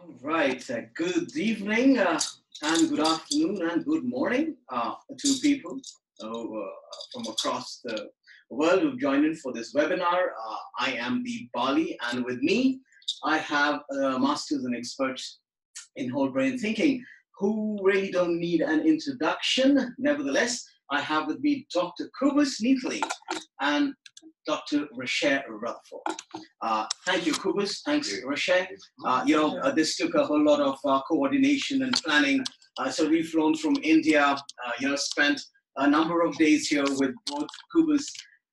All right. Uh, good evening, uh, and good afternoon, and good morning uh, to people uh, from across the world who've joined in for this webinar. Uh, I am the Bali, and with me, I have uh, masters and experts in whole brain thinking who really don't need an introduction. Nevertheless, I have with me Dr. Kobus Neethling and Dr. Rache Rutherford. Uh, thank you, Kobus. Thanks, Rache. Uh, you know, uh, this took a whole lot of uh, coordination and planning. Uh, so we've flown from India, uh, you know, spent a number of days here with both Kobus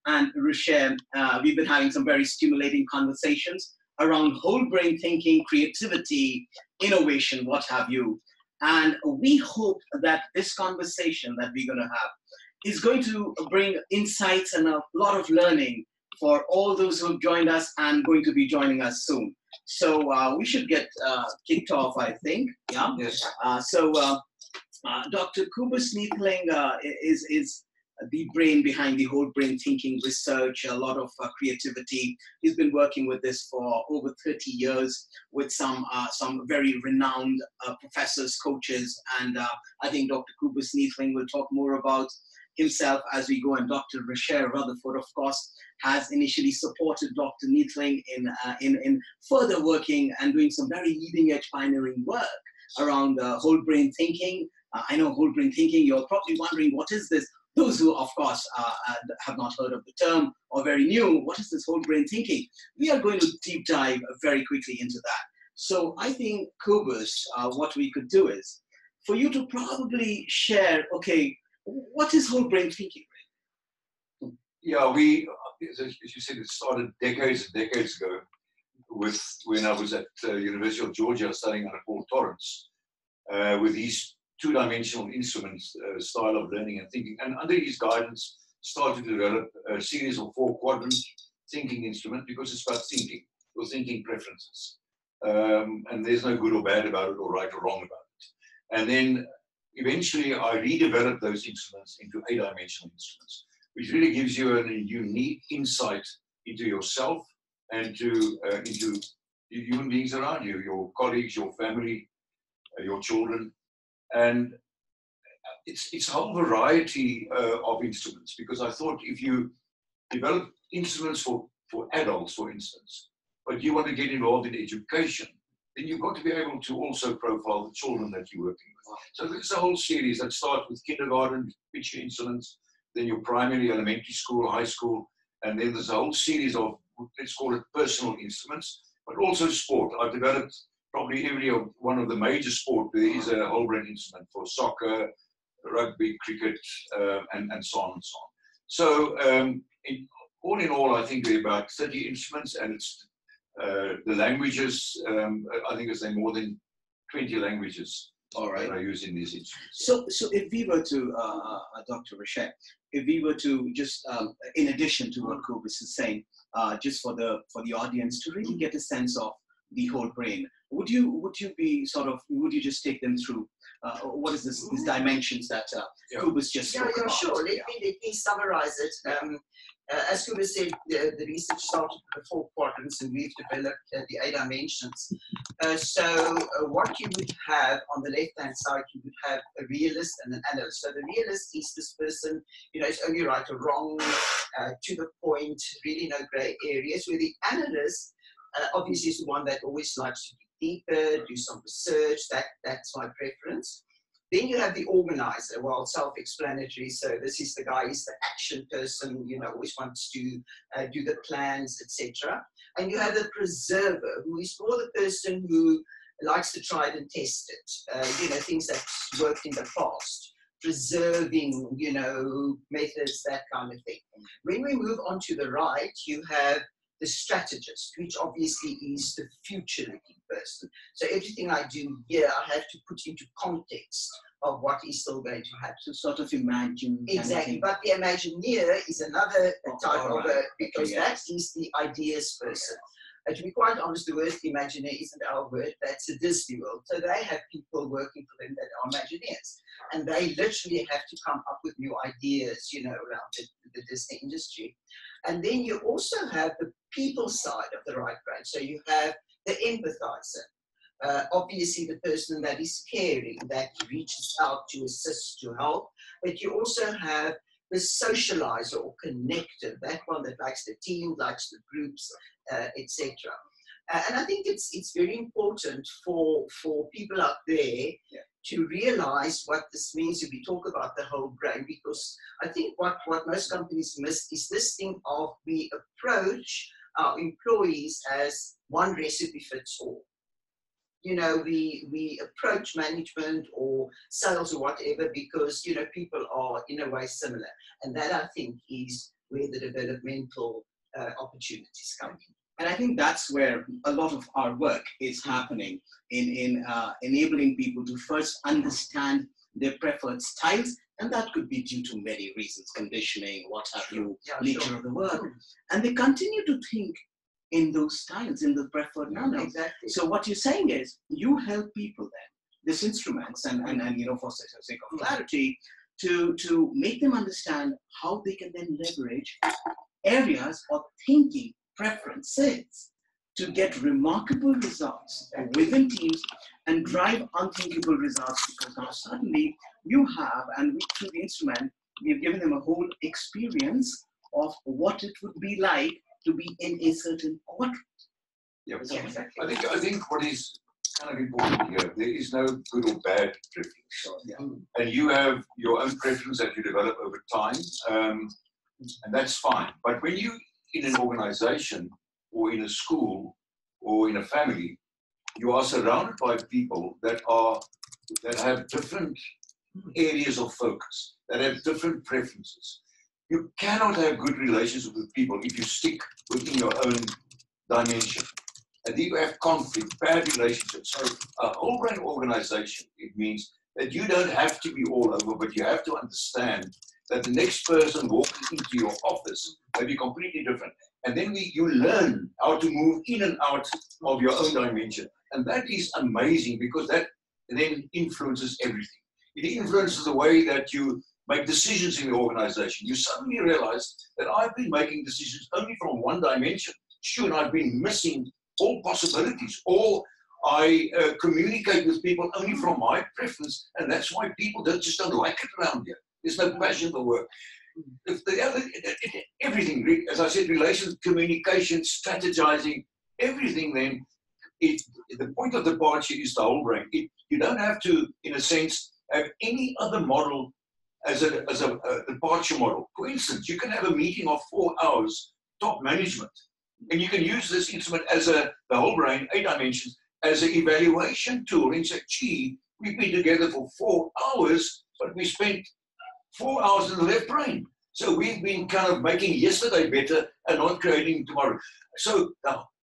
and Rache. we've been having some very stimulating conversations around whole brain thinking, creativity, innovation, what have you. And we hope that this conversation that we're going to have is going to bring insights and a lot of learning for all those who have joined us and going to be joining us soon. So uh, we should get uh, kicked off, I think. Yeah. Yes. Uh, so uh, uh, Dr. Kobus Neethling uh, is is the brain behind the whole brain thinking research, a lot of uh, creativity. He's been working with this for over 30 years with some uh, some very renowned uh, professors, coaches, and uh, I think Dr. Kobus Neethling will talk more about himself as we go. And Dr. Rache Rutherford, of course, has initially supported Dr. Neethling in, uh, in, in further working and doing some very leading edge pioneering work around uh, whole brain thinking. I know whole brain thinking, you're probably wondering what is this? Those who, of course, uh, have not heard of the term or very new, what is this whole brain thinking? We are going to deep dive very quickly into that. So I think, Kobus, uh, what we could do is for you to probably share, okay, what is whole brain thinking? Yeah, we, as you said, it started decades and decades ago with when I was at uh, University of Georgia studying under Paul Torrance uh, with his two-dimensional instruments uh, style of learning and thinking. And under his guidance, started to develop a series of four quadrant thinking instrument because it's about thinking, your thinking preferences. Um, and there's no good or bad about it or right or wrong about it. And then eventually I redeveloped those instruments into eight-dimensional instruments, which really gives you a unique insight into yourself and to uh, into human beings around you, your colleagues, your family, uh, your children, and it's, it's a whole variety uh, of instruments because I thought if you develop instruments for, for adults, for instance, but you want to get involved in education, then you've got to be able to also profile the children that you're working with. So there's a whole series that starts with kindergarten, picture instruments, then your primary, elementary school, high school, and then there's a whole series of, let's call it personal instruments, but also sport. I've developed probably every one of the major sport, there is a whole brain instrument for soccer, rugby, cricket, uh, and, and so on and so on. So um, in, all in all, I think there are about 30 instruments, and it's uh, the languages. Um, I think it's more than 20 languages. All right. That are used in these instruments. So, so if we were to, uh, uh Dr. Rache, if we were to just, um, in addition to what Kobus is saying, uh, just for the for the audience to really get a sense of the whole brain. Would you would you be sort of would you just take them through uh, what is this these dimensions that uh, yeah. Kobus just yeah, yeah, about? sure. Let, yeah. me, let me summarize it. Um, uh, as Kobus said, the, the, research started with the four quadrants and we've developed uh, the eight dimensions. Uh, so uh, what you would have on the left-hand side, you would have a realist and an analyst. So the realist is this person, you know, it's only right or wrong, uh, to the point, really no gray areas, where the analyst uh, obviously, is the one that always likes to dig deeper, do some research. That that's my preference. Then you have the organizer. Well, self-explanatory. So this is the guy, he's the action person. You know, always wants to uh, do the plans, etc. And you have the preserver, who is more the person who likes to try it and test it. Uh, you know, things that worked in the past preserving, you know, methods, that kind of thing. When we move on to the right, you have the strategist, which obviously is the future looking person. So everything I do here, I have to put into context of what is still going to happen. So sort of imagine. Exactly. But the imagineer is another oh, type right. of a, because okay, that is the ideas person. To be quite honest, the word Imagineer isn't our word, that's a Disney world. So they have people working for them that are Imagineers. And they literally have to come up with new ideas, you know, around the, the Disney industry. And then you also have the people side of the right brain. So you have the empathizer. Uh, obviously, the person that is caring, that reaches out to assist, to help, but you also have the socializer or connector, that one that likes the team, likes the groups, etc. Uh, and I think it's it's very important for for people out there Yeah. to realize what this means if we talk about the whole brain, because I think what, what most companies miss is this thing of we approach our employees as one recipe fits all. You know, we we approach management or sales or whatever because you know people are in a way similar, and that I think is where the developmental uh, opportunities come. And I think that's where a lot of our work is happening in, in uh, enabling people to first understand their preferred styles. And that could be due to many reasons, conditioning, what have you, Yeah, nature sure. of the work. And they continue to think in those styles, in the preferred No, manner. exactly. So what you're saying is you help people then, this instruments, and, and, and you know, for the sake of clarity, to, to make them understand how they can then leverage areas of thinking preferences to get remarkable results within teams and drive unthinkable results because now suddenly you have, and we, through the instrument, we've given them a whole experience of what it would be like to be in a certain quadrant. Yeah. Exactly. I think I think what is kind of important here, there is no good or bad preference. Yeah. And you have your own preference that you develop over time, um, and that's fine. But when you in an organization or in a school or in a family, you are surrounded by people that are that have different areas of focus, that have different preferences. You cannot have good relations with people if you stick within your own dimension. And if you have conflict, bad relationships. So a whole brain organization, it means that you don't have to be all over, but you have to understand that the next person walking into your office may be completely different. And then we, you learn how to move in and out of your own dimension. And that is amazing because that then influences everything. It influences the way that you make decisions in the organization. You suddenly realize that I've been making decisions only from one dimension. Sure, and I've been missing all possibilities, or I uh, communicate with people only from my preference, and that's why people don't, just don't like it around here. There's no passion for work. Other, everything, as I said, relations, communication, strategizing, everything. Then, it, the point of departure is the whole brain. It, you don't have to, in a sense, have any other model as a as a, a departure model. For instance, you can have a meeting of four hours, top management, and you can use this instrument as a the whole brain, eight dimensions, as an evaluation tool and say, gee, we've been together for four hours, but we spent four hours in the left brain. So we've been kind of making yesterday better and not creating tomorrow. So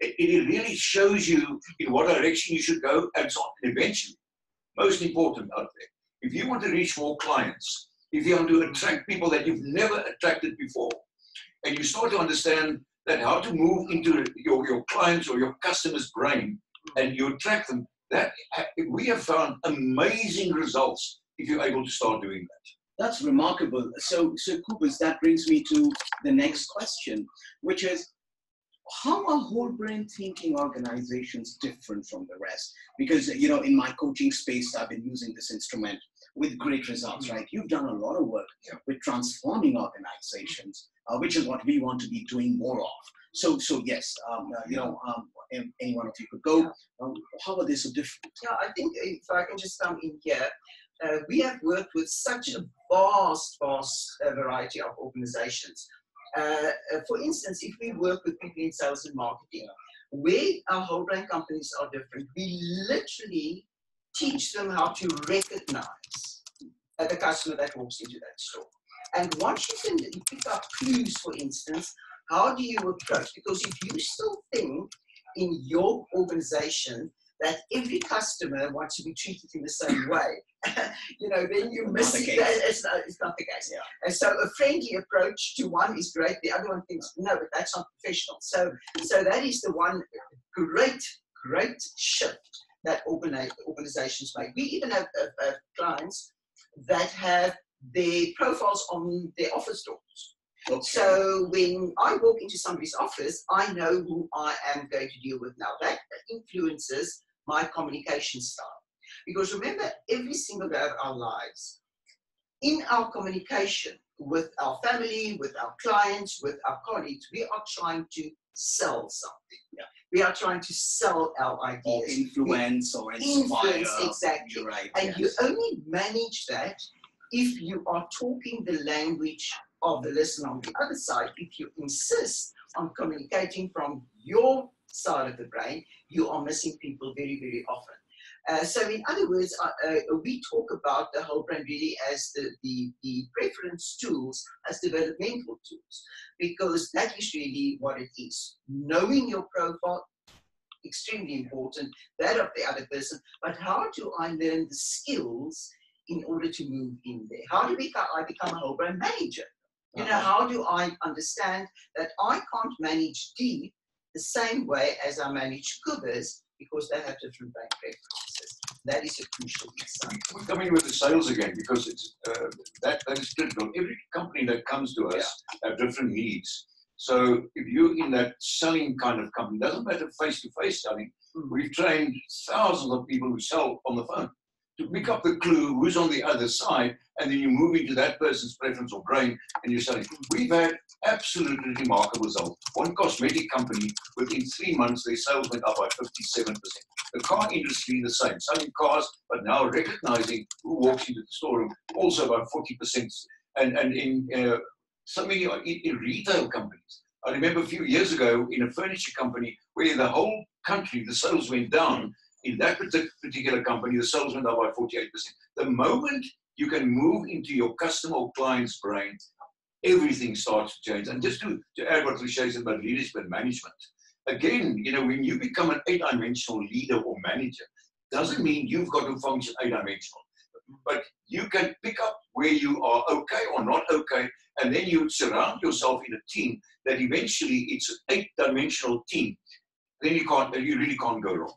it, it really shows you in what direction you should go and so on. And eventually, most important out there, if you want to reach more clients, if you want to attract people that you've never attracted before, and you start to understand that how to move into your, your clients or your customers' brain and you attract them, that we have found amazing results if you're able to start doing that. That's remarkable. So, so Kobus, that brings me to the next question, which is how are whole brain thinking organizations different from the rest? Because you know, in my coaching space, I've been using this instrument with great results. Right? You've done a lot of work with transforming organizations, uh, which is what we want to be doing more of. So, so yes, um, uh, you know, um, any one of you could go. Um, how are they so different? Yeah, I think if I can just come in here, uh, we have worked with such a vast, vast uh, variety of organizations. Uh, uh, for instance, if we work with people in sales and marketing, where our whole brain companies are different, we literally teach them how to recognize the customer that walks into that store. And once you can pick up clues, for instance, how do you approach? Because if you still think in your organization that every customer wants to be treated in the same way, you know, then you're Not the missing case. that. It's not, it's not the case. Yeah. And so a friendly approach to one is great. The other one thinks, no, but that's not professional. So, so that is the one great, great shift that organizations make. We even have uh, uh, clients that have their profiles on their office doors. Okay. So when I walk into somebody's office, I know who I am going to deal with now. That influences my communication style. Because remember, every single day of our lives, in our communication with our family, with our clients, with our colleagues, we are trying to sell something. Yeah. We are trying to sell our ideas. Or influence or inspire. Influence, exactly. Right. And yes. you only manage that if you are talking the language of the listener on the other side. If you insist on communicating from your side of the brain, you are missing people very, very often. Uh, so, in other words, uh, uh, we talk about the whole brain really as the, the, the preference tools, as developmental tools, because that is really what it is. Knowing your profile, extremely important, that of the other person, but how do I learn the skills in order to move in there? How do become, I become a whole brain manager? You know, Uh-huh. how do I understand that I can't manage Deep the same way as I manage Kobus because they have different bank preferences? That is a crucial insight. We're coming with the sales again because it's uh, that that is critical. Every company that comes to us have different needs. So if you're in that selling kind of company, doesn't matter face to face selling. Mm. We've trained thousands of people who sell on the phone to pick up the clue who's on the other side, and then you move into that person's preference or brain, and you're selling. We've had absolutely remarkable results. One cosmetic company, within three months, their sales went up by 57%. The car industry, the same, selling cars, but now recognizing who walks into the storeroom, also about 40%. And, and in uh, so many in, in retail companies. I remember a few years ago in a furniture company where the whole country, the sales went down. In that particular company, the sales went up by 48%. The moment you can move into your customer or client's brain, everything starts to change. And just to, to add what Richard said about leadership and management, again, you know, when you become an eight-dimensional leader or manager, doesn't mean you've got to function eight-dimensional. But you can pick up where you are okay or not okay, and then you surround yourself in a team that eventually it's an eight-dimensional team. Then you can't, you really can't go wrong.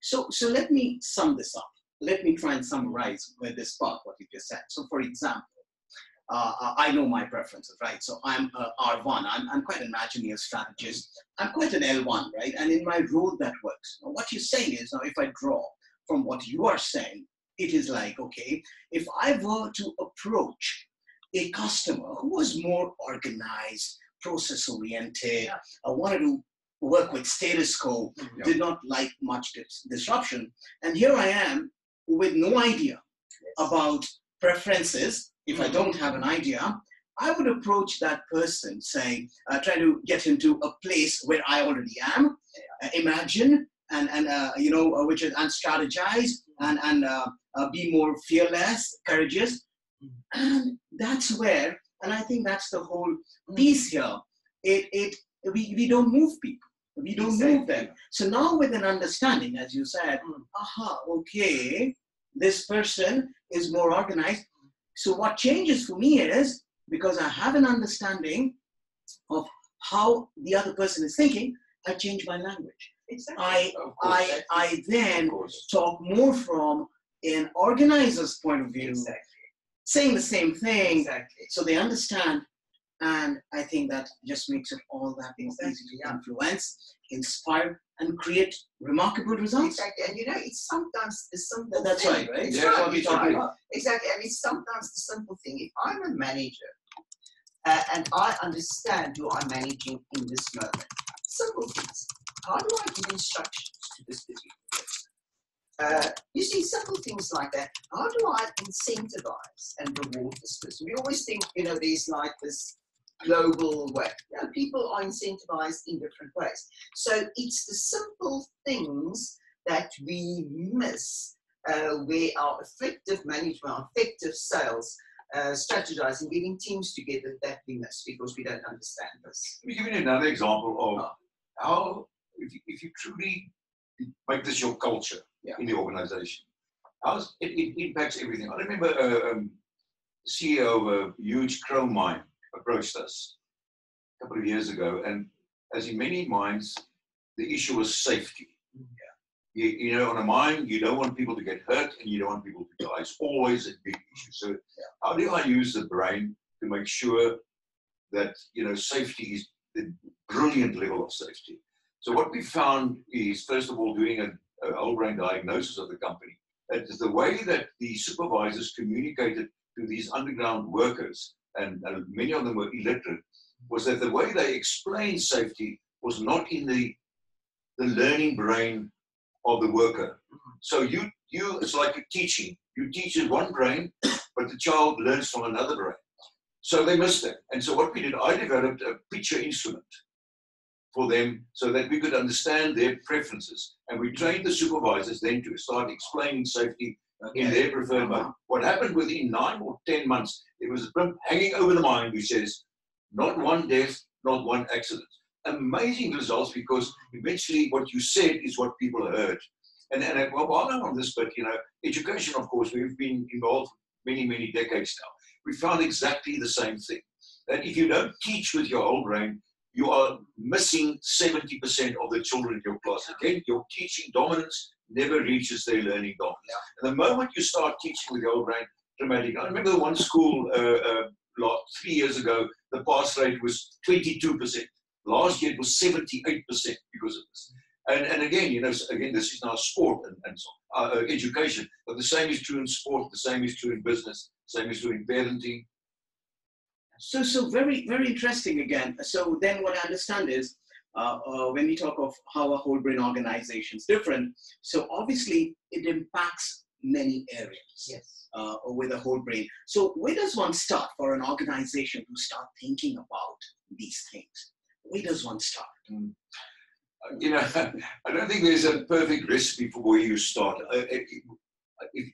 So, so let me sum this up. Let me try and summarize with this part what you just said. So, for example, uh, I know my preferences, right? So I'm a R1. I'm, I'm quite an imagineer strategist. I'm quite an L1, right? And in my role, that works. Now, what you're saying is, now if I draw from what you are saying, it is like, okay, if I were to approach a customer who was more organized, process oriented, Yeah. uh, wanted to work with status quo, Yeah. did not like much dis- disruption. And here I am with no idea about preferences. If I don't have an idea, I would approach that person, say, uh, try to get into a place where I already am, uh, imagine, and and uh, you know, uh, which is and strategize and and uh, uh, be more fearless, courageous, and that's where, and I think that's the whole piece here. It it we, we don't move people. We don't move them. So now with an understanding, as you said, Mm. aha, okay, this person is more organized. So what changes for me is because I have an understanding of how the other person is thinking, I change my language. Exactly. I I I then talk more from an organizer's point of view, exactly. saying the same thing, Exactly. so they understand. And I think that just makes it all that more easy Exactly, to yeah. influence, inspire, and create remarkable results. Exactly. And you know, it's sometimes the simple That- That's thing. right, right? It's Yeah, That's right, what we're talking about. Exactly. And it's sometimes the simple thing. If I'm a manager uh, and I understand who I'm managing in this moment, simple things. How do I give instructions to this particular person? Uh, you see, simple things like that. How do I incentivize and reward this person? We always think, you know, there's like this global way. You know, people are incentivized in different ways. So it's the simple things that we miss uh, where our effective management, our effective sales, uh, strategizing, getting teams together that we miss because we don't understand this. Let me give you another example of how, if you, if you truly make this your culture Yeah. in the organization, how it, it impacts everything. I remember a um, CEO of a huge chrome mine approached us a couple of years ago, and as in many mines, the issue was safety. You, you know, on a mine, you don't want people to get hurt and you don't want people to die. It's always a big issue. So, how do I use the brain to make sure that you know safety is the brilliant level of safety? So, what we found is first of all doing a a whole brain diagnosis of the company. That is the way that the supervisors communicated to these underground workers, and, and many of them were illiterate, was that the way they explained safety was not in the the learning brain of the worker. So you you it's like teaching. You teach in one brain, but the child learns from another brain. So they missed it. And so what we did, I developed a picture instrument for them so that we could understand their preferences. And we trained the supervisors then to start explaining safety in their preferred mode. What happened within nine or ten months, it was a blimp hanging over the mine which says, not one death, not one accident. Amazing results because eventually what you said is what people heard. And, and I- well, while I'm on this, but you know, education, of course, we've been involved many, many decades now. We found exactly the same thing. That if you don't teach with your whole brain, you are missing 70% of the children in your class. Again, your teaching dominance never reaches their learning dominance. And the moment you start teaching with your whole brain, dramatic. I remember the one school uh, uh, lot, three years ago, the pass rate was 22%. Last year it was 78% because of this. And, and again, you know, again, this is now sport and, and so uh, uh, education. But the same is true in sport, the same is true in business, same is true in parenting. So, so very, very interesting again. So then what I understand is uh, uh, when we talk of how a whole brain organization is different, so obviously it impacts many areas Yes. uh, with a whole brain. So where does one start for an organization to start thinking about these things? Where does one start? Uh, You know, I don't think there's a perfect recipe for where you start. Uh, if, if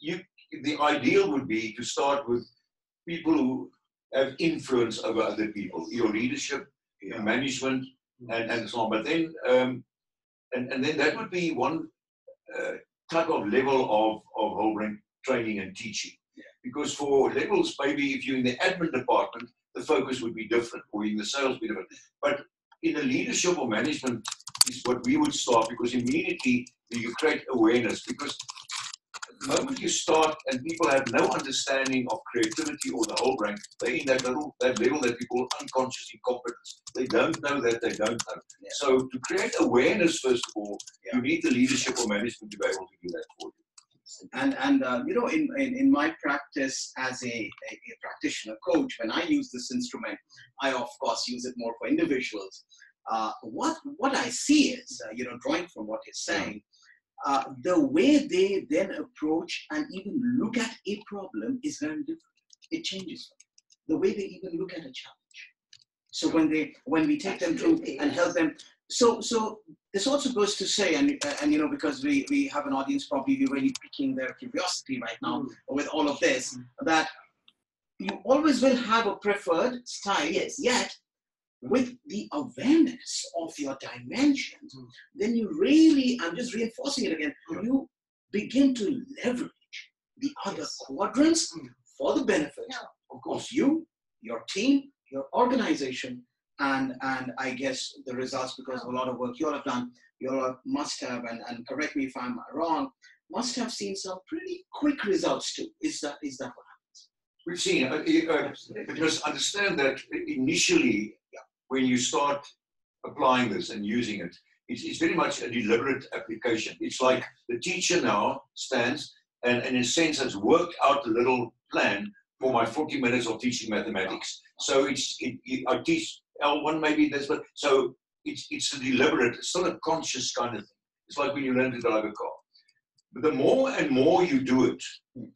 you, the ideal would be to start with people who have influence over other people, your leadership, your management, and, and so on. But then, um, and, and then that would be one uh, type of level of, of whole brain training and teaching. Because for levels, maybe if you're in the admin department, the focus would be different, or in the sales be different. But in the leadership or management is what we would start because immediately you create awareness. Because moment you start and people have no understanding of creativity or the whole brain, they're in that little that level that we call unconscious incompetence. They don't know that they don't know. Yeah. So to create awareness, first of all, Yeah. you need the leadership or management to be able to do that for you. And and uh, you know, in, in in my practice as a, a, a practitioner coach, when I use this instrument, I of course use it more for individuals. Uh, what what I see is, uh, you know, drawing from what he's saying, uh, the way they then approach and even look at a problem is very different. It changes the way they even look at a challenge. So when they when we take them through and help them, so so this also goes to say, and uh, and you know, because we we have an audience probably really piquing their curiosity right now mm. with all of this, mm. that you always will have a preferred style, Yes. yet with the awareness of your dimensions, Mm. then you really, I'm just reinforcing it again, Mm. you begin to leverage the other Yes. quadrants Mm. for the benefit Yeah. of course you, your team, your organization, and and I guess the results because of a lot of work you all have done, you all must have, and, and correct me if I'm wrong, must have seen some pretty quick results too. Is that is that what happens? We've seen, uh, uh, because understand that initially, when you start applying this and using it, it's, it's very much a deliberate application. It's like the teacher now stands and, and in a sense, has worked out a little plan for my 40 minutes of teaching mathematics. So it's, it, it, I teach L1 maybe this, but so it's, it's a deliberate, it's not a conscious kind of thing. It's like when you learn to drive a car. But the more and more you do it,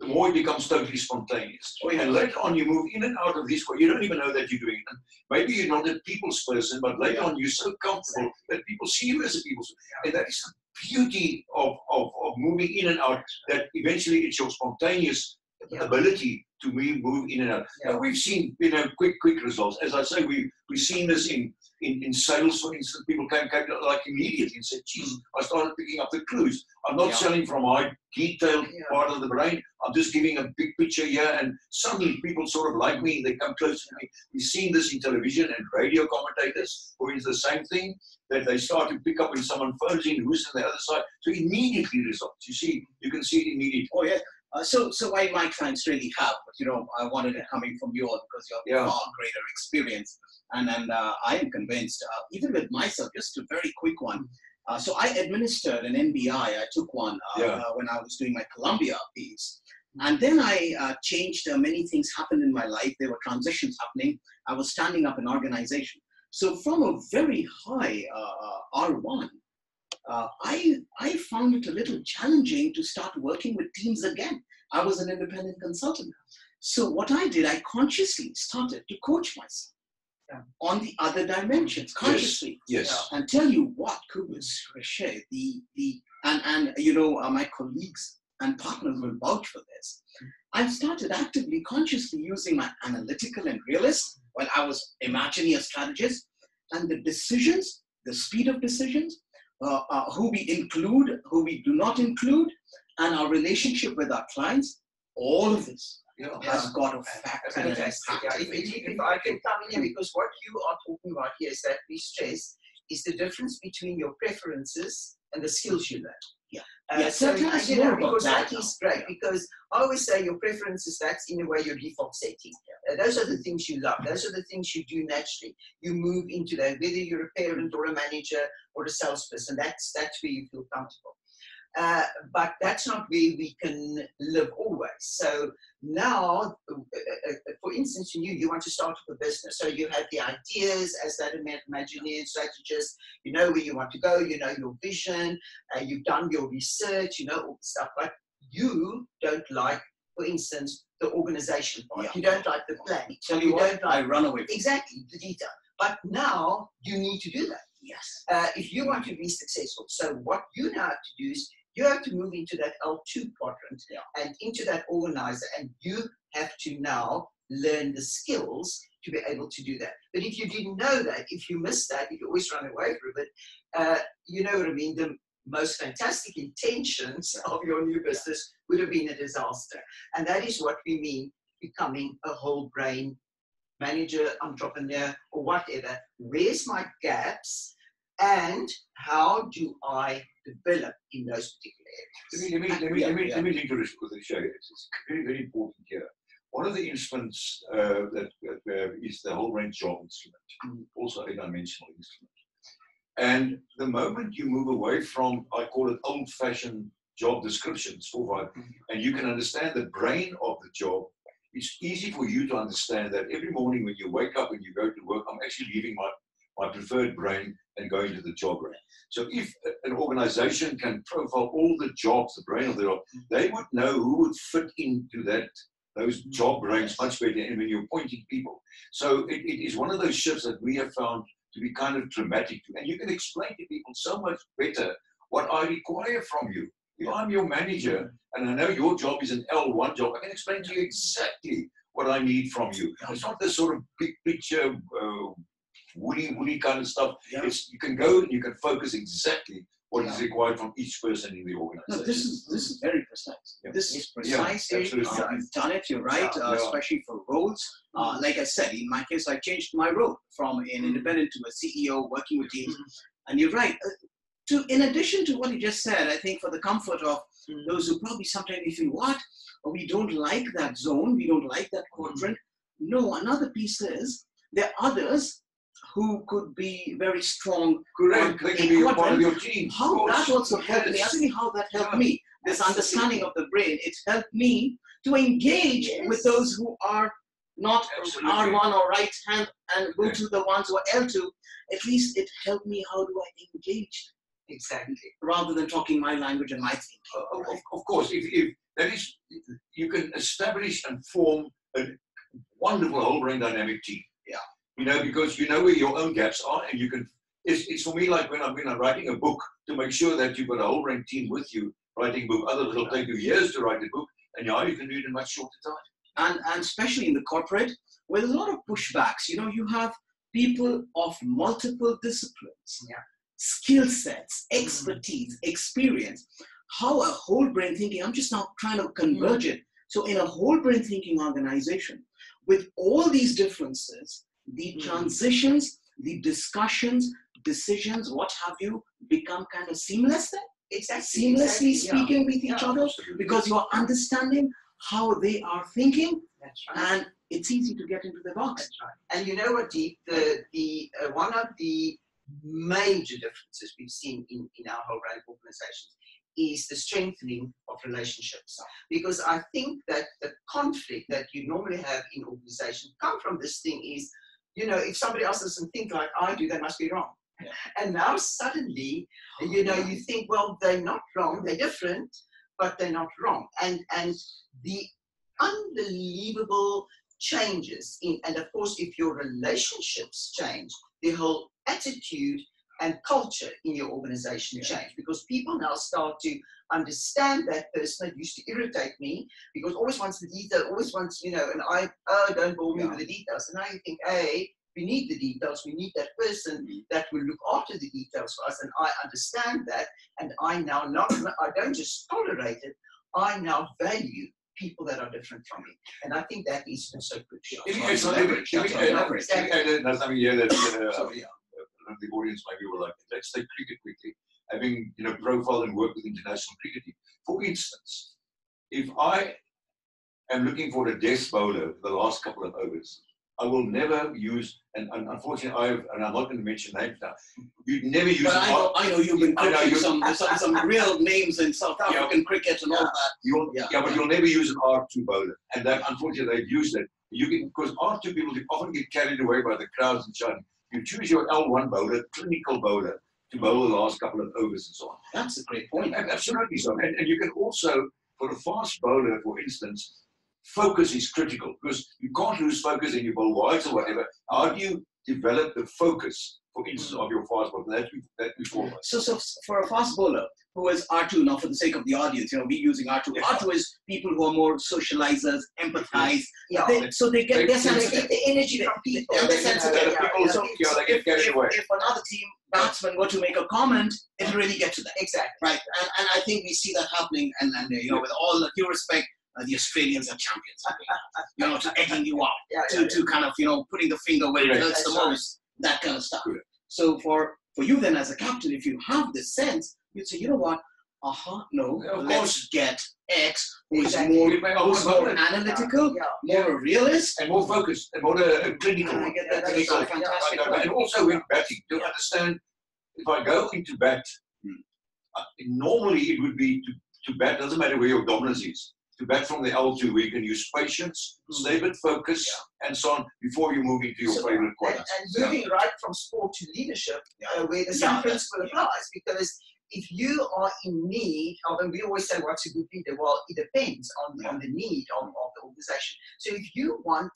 the more it becomes totally spontaneous. Oh, yeah. Later on, you move in and out of this, where you don't even know that you're doing it. Maybe you're not a people's person, but later on, you're so comfortable that people see you as a people's person. And that is the beauty of, of, of moving in and out, that eventually it's your spontaneous Yeah. ability to move, move in and out. Yeah. And we've seen, you know, quick, quick results. As I say, we, we've seen this in, in, in sales, for instance. People came, came like immediately and said, geez, mm. I started picking up the clues. I'm not Yeah. selling from my detailed Yeah. part of the brain. I'm just giving a big picture here, and suddenly people sort of like me. They come close to me. We've seen this in television and radio commentators, who is the same thing that they start to pick up when someone phones in who's on the other side. So immediately results. You see, you can see it immediately. Oh yeah. Uh, so so why my clients really have, you know, I wanted it coming from you all because you have Yeah. far greater experience, and and uh, I am convinced, uh, even with myself, just a very quick one. Uh, so I administered an NBI. I took one uh, Yeah. uh, when I was doing my Columbia piece. And then I uh, changed, uh, many things happened in my life. There were transitions happening. I was standing up an organization. So from a very high uh, uh, R1, uh, I, I found it a little challenging to start working with teams again. I was an independent consultant. So what I did, I consciously started to coach myself Yeah. on the other dimensions, consciously. Yes. Yes. And tell you what, Kobus, Rache, the, the, and, and you know, uh, my colleagues and partners will vouch for this. I've started actively, consciously using my analytical and realist while I was imagining a strategist and the decisions, the speed of decisions, uh, uh, who we include, who we do not include, and our relationship with our clients, all of this Yeah. has got a factor and an Yeah, if, if, if I can come in here, because what you are talking about here is that we stress is the difference between your preferences and the skills you learn. Yeah. Uh, Yeah, so, tell us you more know, about because that that is great because I always say your preferences, that's in a way your default setting. Uh, those are the things you love. Those are the things you do naturally. You move into that, whether you're a parent or a manager or a salesperson, that's, that's where you feel comfortable. Uh, but that's not where we can live always. So now, uh, uh, for instance, you you want to start up a business, so you have the ideas as that ima- imagineer strategist. You know where you want to go. You know your vision. Uh, you've done your research. You know all the stuff, but you don't like, for instance, the organization part. Yeah. You don't like the planning. Tell you you what, don't I like run away. Exactly the detail. But now you need to do that yes. uh, if you want to be successful. So what you now have to do is you have to move into that L2 quadrant Yeah. and into that organizer, and you have to now learn the skills to be able to do that. But if you didn't know that, if you missed that, if you always run away from it, uh, you know what I mean. The most fantastic intentions of your new business would have been a disaster, and that is what we mean becoming a whole brain manager, entrepreneur, or whatever. Where's my gaps? And how do I develop in those particular Let areas? me, let me, let me, Yeah, let me, yeah. let me link to this show. It's, very, very important here. One of the instruments uh, that, uh, is the whole range job instrument, Mm. also a dimensional instrument. And the moment you move away from, I call it old fashioned job descriptions, for vibe, and you can understand the brain of the job, it's easy for you to understand that every morning when you wake up and you go to work, I'm actually leaving my, my preferred brain and going to the job brain. So if an organization can profile all the jobs, the brain of the job, they would know who would fit into that those job brains much better and when you're appointing people. So it, it is one of those shifts that we have found to be kind of dramatic. And you can explain to people so much better what I require from you. If I'm your manager and I know your job is an L1 job, I can explain to you exactly what I need from you. It's not this sort of big picture, uh, woolly, woolly kind of stuff. Yeah. It's you can go and you can focus exactly what is required from each person in the organization. No, this is this is very precise. Yeah. This is Yeah, precise. Eric. Uh, you've done it. You're right, Yeah, uh, yeah. especially for roles. Uh, like I said, in my case, I changed my role from an independent to a CEO, working with teams. And you're right. Uh, to in addition to what you just said, I think for the comfort of those who probably sometimes you feel what we don't like that zone, we don't like that quadrant. No, another piece is there are others who could be very strong Correct. They can be part of your team. how that also helped me. I Yes. think how that helped me. This understanding of the brain. It helped me to engage with those who are not Absolutely. R1 or right hand and go Yeah. to the ones who are L2. At least it helped me how do I engage Exactly. rather than talking my language and my thinking. Of, of- of course, if, if that is, you can establish and form a wonderful whole brain dynamic team. Yeah. You know, because you know where your own gaps are, and you can. It's, it's for me like when I'm when I'm writing a book to make sure that you've got a whole brain team with you writing a book. Others will take you years to write a book, and now you can do it in much shorter time. and, and especially in the corporate, where there's a lot of pushbacks. You know, you have people of multiple disciplines, Yeah. skill sets, expertise, experience. How a whole brain thinking, I'm just now trying to converge mm. it. So, in a whole brain thinking organization, with all these differences, the Mm. transitions, the discussions, decisions, what have you, become kind of seamless then? Exactly. Seamlessly exactly, yeah. speaking with each Yeah. other because you are understanding how they are thinking That's right. and it's easy to get into the box. That's right. And you know what, Deep? The the uh, one of the major differences we've seen in, in our whole range of organizations is the strengthening of relationships. Because I think that the conflict that you normally have in organizations come from this thing is, you know, if somebody else doesn't think like I do, they must be wrong. Yeah. And now suddenly, you know, you think, well, they're not wrong, they're different, but they're not wrong. And and the unbelievable changes in, and of course, if your relationships change, the whole attitude and culture in your organization Yeah. change because people now start to understand that person that used to irritate me because always wants the detail, always wants, you know, and I, oh, don't bore me Yeah. with the details. And now you think, hey, we need the details. We need that person that will look after the details for us. And I understand that. And I now not, I don't just tolerate it, I now value people that are different from me. And I think that is also crucial. That's it's leverage, that's uh, leverage. if you- uh, Another thing here that uh, So, yeah. Uh, the audience maybe will like. Let's take cricket quickly. Having you know profiled and worked with international cricket team. For instance, if I am looking for a death bowler for the last couple of overs, I will never use. And, and unfortunately, I've and I'm not going to mention names now. You'd never use. But I know, I know you've been I coaching you- some, some some real names in South Yeah. African cricket and all that. You'll, Yeah. yeah. but you'll never use an R2 bowler. And that, unfortunately, they've used it. You can, because R2 people often get carried away by the crowds and shouting. You choose your L1 bowler, clinical bowler, to bowl the last couple of overs and so on. That's a great point. And absolutely so. And, and you can also, for a fast bowler, for instance, focus is critical because you can't lose focus in your bowl wides or whatever. How do you develop the focus, for instance, of your fast bowler? That, that before. So, so for a fast bowler who is R2, now for the sake of the audience, you know, we're using R2. Yeah. R2 is people who are more socializers, empathize. Yeah. They, so they get They- they're they- So they sensitive. get the energy from people. Yeah, they- they're sensitive. yeah, People so- yeah. yeah, they get if, carried away. if another team batsman were to make a comment, it'll really get to them. Exactly. Right. And, and I think we see that happening. And, and you know, with all the due respect, uh, the Australians are champions. you know, to egging you up, Yeah, yeah, to, yeah. to kind of, you know, putting the finger where it hurts the most, that kind of stuff. Correct. So for, for you then as a captain, if you have this sense, you'd say, you know what? Uh-huh, no, Yeah, let's course. get X, who is Exactly. more, You may who always is more analytical, Yeah. more a realist. And more focused, and more uh, clinical. And I get that. That's a fantastic. And also in batting, to understand if I go into bat, Hmm. uh, normally it would be to, to bat, doesn't matter where your dominance is, to bat from the L2 where you can use patience, stay with focus, and so on before you move into your So- favorite And, and moving right from sport to leadership, uh, where the same Yeah, principle applies, because if you are in need and we always say, what's a good leader? Well, it depends on, on the need of, of the organization. So if you want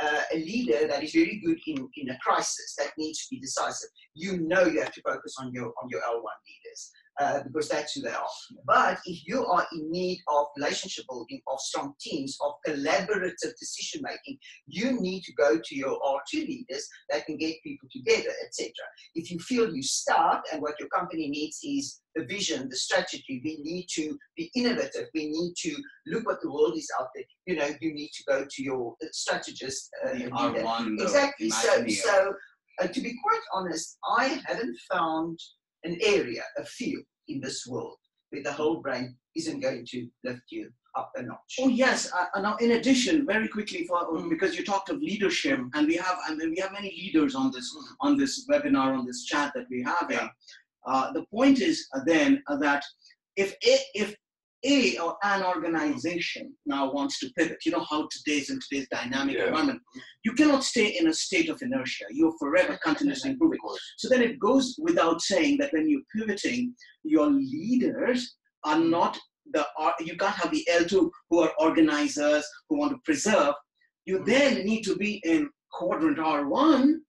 uh, a leader that is very good in, in a crisis that needs to be decisive, you know you have to focus on your on your L1 leaders. Uh, because that's who they are. But if you are in need of relationship building, of strong teams, of collaborative decision making, you need to go to your R2 leaders that can get people together, etc. If you feel you start and what your company needs is the vision, the strategy, we need to be innovative, we need to look what the world is out there, you know, you need to go to your strategist uh, leader. R1, Exactly. So, so uh, to be quite honest, I haven't found an area, a field in this world where the whole brain isn't going to lift you up a notch. Oh yes. Uh, uh, now, in addition, very quickly, for Mm. because you talked of leadership, and we have, and we have many leaders on this Mm. on this webinar, on this chat that we have. Yeah. Uh, the point is uh, then uh, that if if a or an organization now wants to pivot, you know how today's in today's dynamic Yeah. environment, you cannot stay in a state of inertia. You're forever continuously improving. So then it goes without saying that when you're pivoting, your leaders are not the you can't have the L2 who are organizers who want to preserve. You Mhm. then need to be in quadrant R1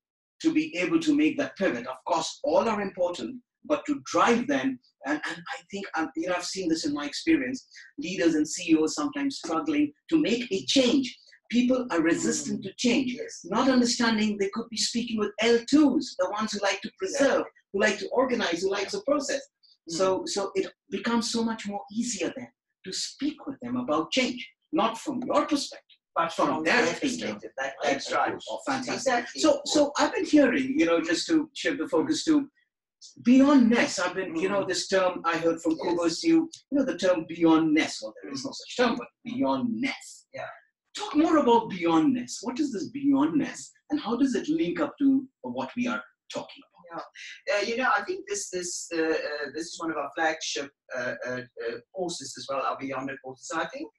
to be able to make that pivot. Of course, all are important, but to drive them, and, and I think um, you know I've seen this in my experience. Leaders and CEOs sometimes struggling to make a change. People are resistant to change Yes. not understanding they could be speaking with L2s, the ones who like to preserve, who like to organize, who likes the process. So, so it becomes so much more easier then to speak with them about change, not from your perspective, But from from their perspective, that, that's right. Fantastic. Exactly. So, so I've been hearing, you know, just to shift the focus to beyondness. I've been, you know, hmm. this term I heard from Yes. Kobus, you, you know, the term beyondness. Well, there is no such term, but beyondness. Yeah. Talk more about beyondness. What is this beyondness, and how does it link up to what we are talking about? Uh, you know, I think this this uh, uh, this is one of our flagship uh, uh, uh, courses as well, our Beyond It courses. And I think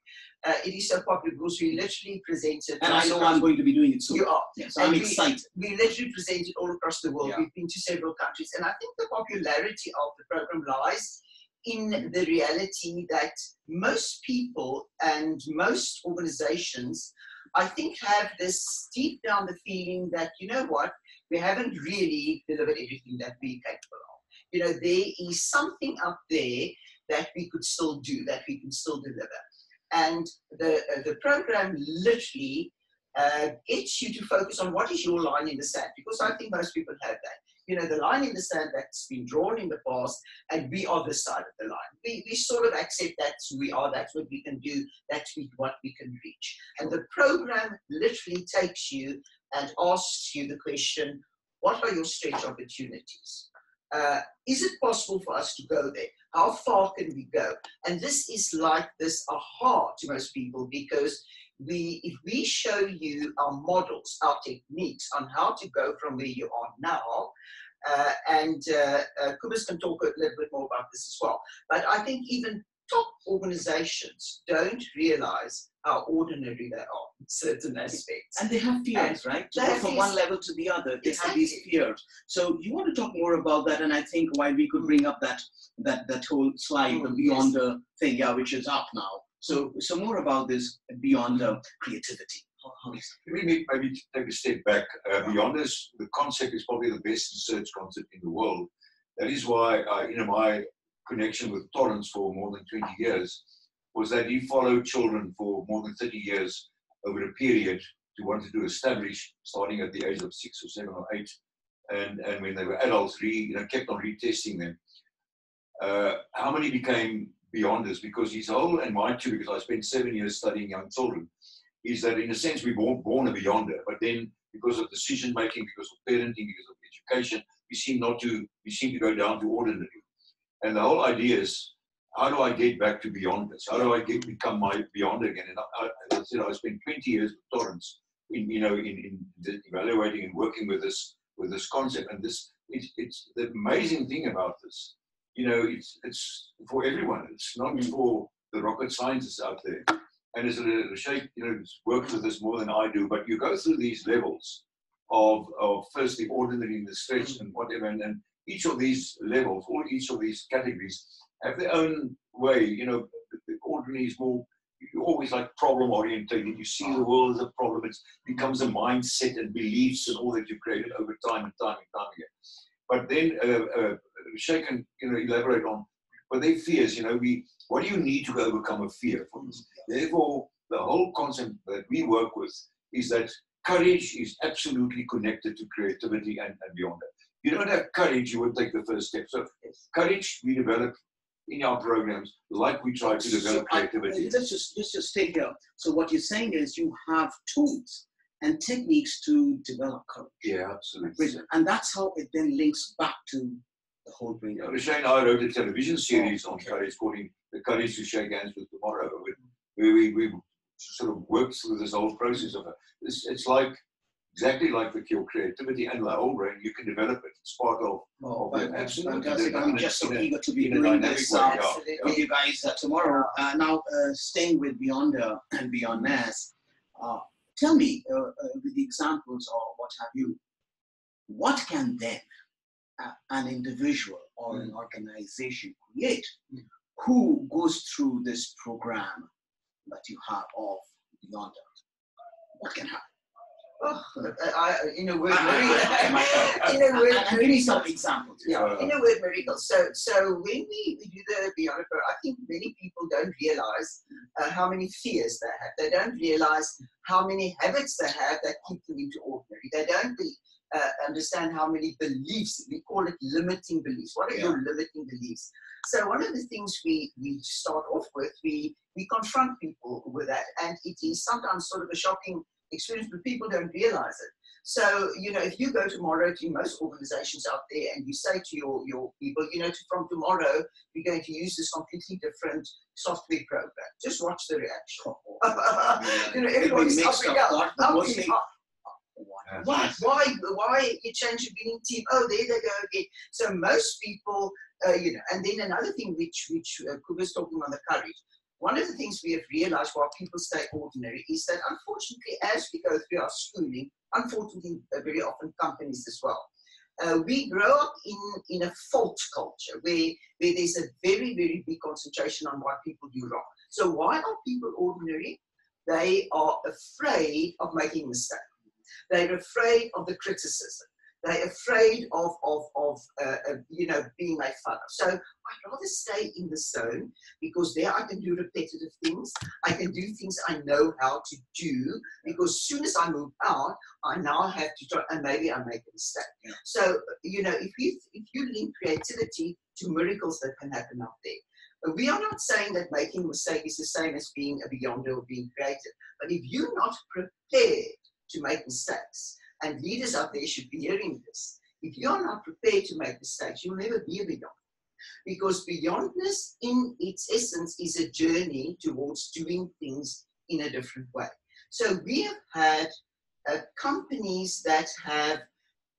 uh, it is so popular because we literally present it. And I know I'm going to be doing it soon. You are. Yeah, so I'm we- excited. We literally present it all across the world. Yeah. We've been to several countries, and I think the popularity of the program lies in the reality that most people and most organizations, I think, have this deep down the feeling that you know what, we haven't really delivered everything that we're capable of. You know, there is something up there that we could still do, that we can still deliver. And the uh, the program literally uh, gets you to focus on what is your line in the sand, because I think most people have that. You know, the line in the sand that's been drawn in the past, and we are this side of the line. We, we sort of accept that's who we are, that's what we can do, that's what we can reach. And the program literally takes you and asks you the question what are your stretch opportunities? Uh, is it possible for us to go there? How far can we go? And this is like this aha to most people because we, if we show you our models, our techniques on how to go from where you are now, uh, and uh, uh, Kobus can talk a little bit more about this as well. But I think even top organizations don't realize how ordinary they are in certain aspects. And they have fears, right? To go from one level to the other, they have these fears. So you want to talk more about that, and I think why we could bring up that that that whole slide, the Mm, beyond the thing, yeah, which is up now. So so more about this beyond the creativity. How- how is Let me maybe- maybe take a step back. Uh, beyond this, the concept is probably the best research concept in the world. That is why, uh, you know, my connection with Torrance for more than 20 years was that he followed children for more than 30 years over a period to wanted to establish, starting at the age of six or seven or eight, and, and when they were adults, re, you know, kept on retesting them. Uh, how many became beyond beyonders? Because his whole, and mine too, because I spent seven years studying young children, is that in a sense we're born, born a beyonder, but then because of decision making, because of parenting, because of education, we seem not to, we seem to go down to ordinary. And the whole idea is, how do I get back to beyond this? How do I get become my beyond again? And I, I, I said, I spent 20 years with Torrance in, you know, in, in evaluating and working with this, with this concept. And this, it's, it's the amazing thing about this, you know, it's, it's for everyone. It's not Mm. for the rocket scientists out there. And as a, shape, you know, works with this more than I do, but you go through these levels of, of first the ordinary the stretch and whatever, and, and each of these levels, or each of these categories, have their own way. You know, the, ordinary is more, you're always like problem orientated. You see the world as a problem. It becomes a mindset and beliefs and all that you've created over time and time and time again. But then uh, uh, Shay can, you know, elaborate on, but they fears, you know, we, what do you need to overcome a fear? For instance? Therefore, the whole concept that we work with is that courage is absolutely connected to creativity and, and beyond that. You don't have courage, you would take the first step. So courage we develop in our programs like we try to develop So I- creativity. let's just let's just stay here. So what you're saying is you have tools and techniques to develop courage. Yeah, absolutely. And that's how it then links back to the whole brain. Know, Shane I wrote a television oh, series on okay. courage called The Courage to Shake Hands with Tomorrow, where we, we sort of worked through this whole process of it. It's, it's like exactly like the Cure Creativity and whole brain, you can develop it. It's part of Oh, absolutely. fantastic. I'm just so eager to be doing this uh, with you guys uh, tomorrow. Uh, now, uh, staying with Beyonder and Beyondness, uh, tell me, uh, uh, with the examples or what have you, what can then uh, an individual or an organization create Mm. who goes through this program that you have of Beyonder? What can happen? Oh, I, I- in a word, I- I- Marie, in a word, give some examples. Yeah, Uh, in a word, miracle. So, so when we, we do the Beyond I think many people don't realize uh, how many fears they have. They don't realize how many habits they have that keep them into ordinary. They don't be, uh, understand how many beliefs, we call it limiting beliefs. What are your limiting beliefs? So one of the things we, we start off with, we, we confront people with that. And it is sometimes sort of a shocking experience, but people don't realize it. So, you know, if you go tomorrow to most organizations out there and you say to your, your people, you know, to, from tomorrow, we're going to use this completely different software program, just watch the reaction. you know, everyone's upping up up, thought, but upping up. what Why, why, why you change your winning team? Oh, there they go again. So most people, uh, you know, and then another thing which which uh, Kobus talking on the courage. One of the things we have realized while people stay ordinary is that unfortunately, as we go through our schooling, unfortunately, uh, very often companies as well, uh, we grow up in, in a fault culture where, where there's a very, very big concentration on what people do wrong. So why are people ordinary? They are afraid of making a mistake. They're afraid of the criticism. They're afraid of, of, of uh, you know, being made fun of. So I'd rather stay in the zone because there I can do repetitive things. I can do things I know how to do because as soon as I move out, I now have to try, and maybe I make a mistake. Yeah. So, you know, if you, if you link creativity to miracles that can happen out there, we are not saying that making a mistake is the same as being a beyonder or being creative. But if you're not prepared to make mistakes, and leaders out there should be hearing this, if you're not prepared to make mistakes, you'll never be a beyonder. Because beyondness, in its essence, is a journey towards doing things in a different way. So we have had uh, companies that have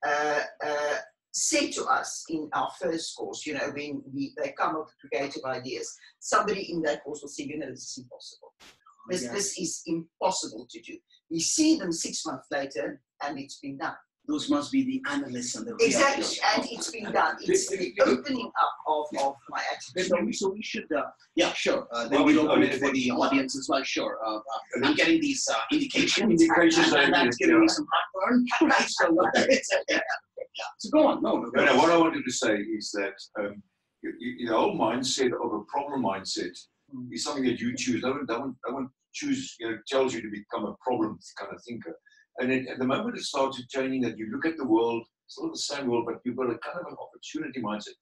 uh, uh, said to us in our first course, you know, when we, they come up with creative ideas, somebody in that course will say, you know, this is impossible. This, Yeah. this is impossible to do. We see them six months later and it's been done. Those must be the analysts and the Exactly, and it's been done. It's the opening up of, of my attitude. So we, so we should, uh, yeah, sure. Uh, then Well, we'll we- open it for the it- audience as well. Sure. Uh, uh, I'm getting these uh, indications. Indications and, and that- that's giving me some heartburn. Right. So, uh, it's, yeah, yeah. so go on. No, no. No, no, what I wanted to say is that um, you, you, the whole mindset of a problem mindset Mm. is something that you choose. No one, no one, no one chooses, you know, tells you to become a problem kind of thinker. And at the moment it starts changing that you look at the world, still the same world, but you've got a kind of an opportunity mindset.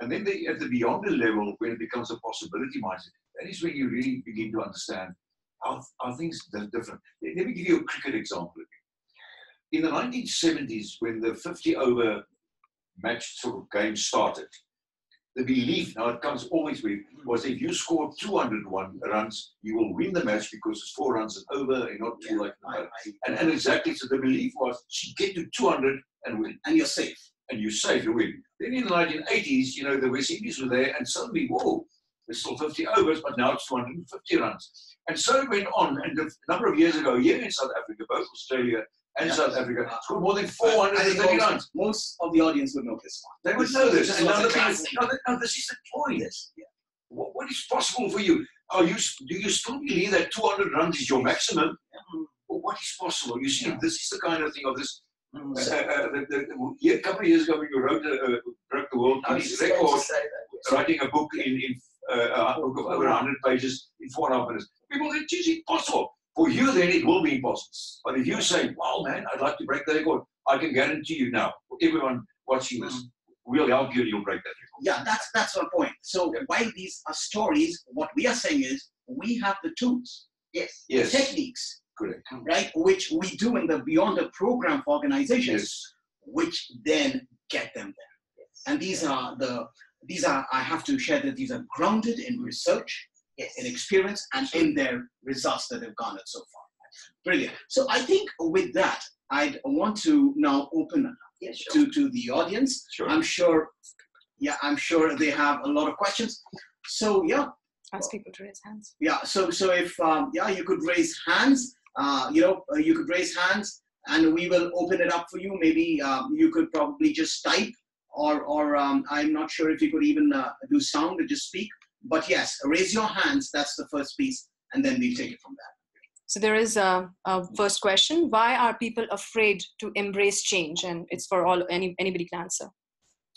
And then the, at the beyonder level, when it becomes a possibility mindset, that is when you really begin to understand how, how things are different. Let let me give you a cricket example. In the 1970s, when the 50 over match sort of game started, the belief, now it comes always with, was if you score 201 runs, you will win the match because it's four runs and over and not two Yeah, like I-. I- And, and exactly, so the belief was she get to 200 and win, and you're safe. and you're safe to win. Then in the 1980s, you know, the West Indies were there, and suddenly, whoa, there's still 50 overs, but now it's 250 runs. And so it went on. And a number of years ago, here in South Africa, both Australia and Yeah. South Africa, scored more than I think 430 most, runs. most of the audience would know this one. They would know this. And now the thing classic. is, no, th- this is the point. Yes. Yeah. What, what is possible for you? Are you do you still believe that 200 runs is your maximum? Well, what is possible? You see, Yeah. this is the kind of thing of this. Mm. Uh, uh, the, the, the, a couple of years ago, when you wrote, uh, uh, broke the world Guinness record, writing a book in, in uh, a book of over 100 pages in four and a half minutes. People think it's impossible. For you, then it will be impossible. But if you say, "Wow, man, I'd like to break the record," I can guarantee you now, everyone watching this, we'll help you. and You'll break that record. Yeah, that's that's my point. So while these are stories, what we are saying is we have the tools, Yes. Yes, techniques, correct. right? Which we do in the Beyond the Program for organizations, Yes, which then get them there. Yes. And these are the these are I have to share that these are grounded in research, yes. in experience, and in their results that they've garnered so far. Brilliant. So I think with that, I'd want to now open up yes, sure. to, to the audience. sure. I'm sure, yeah, I'm sure they have a lot of questions. So yeah, ask people to raise hands. yeah. So so if um, yeah, you could raise hands. Uh, you know, uh, you could raise hands, and we will open it up for you. Maybe um, you could probably just type, or or um, I'm not sure if you could even uh, do sound or just speak. But yes, raise your hands. That's the first piece, and then we'll take it from there. So there is a, a first question: Why are people afraid to embrace change? And it's for all any anybody can answer.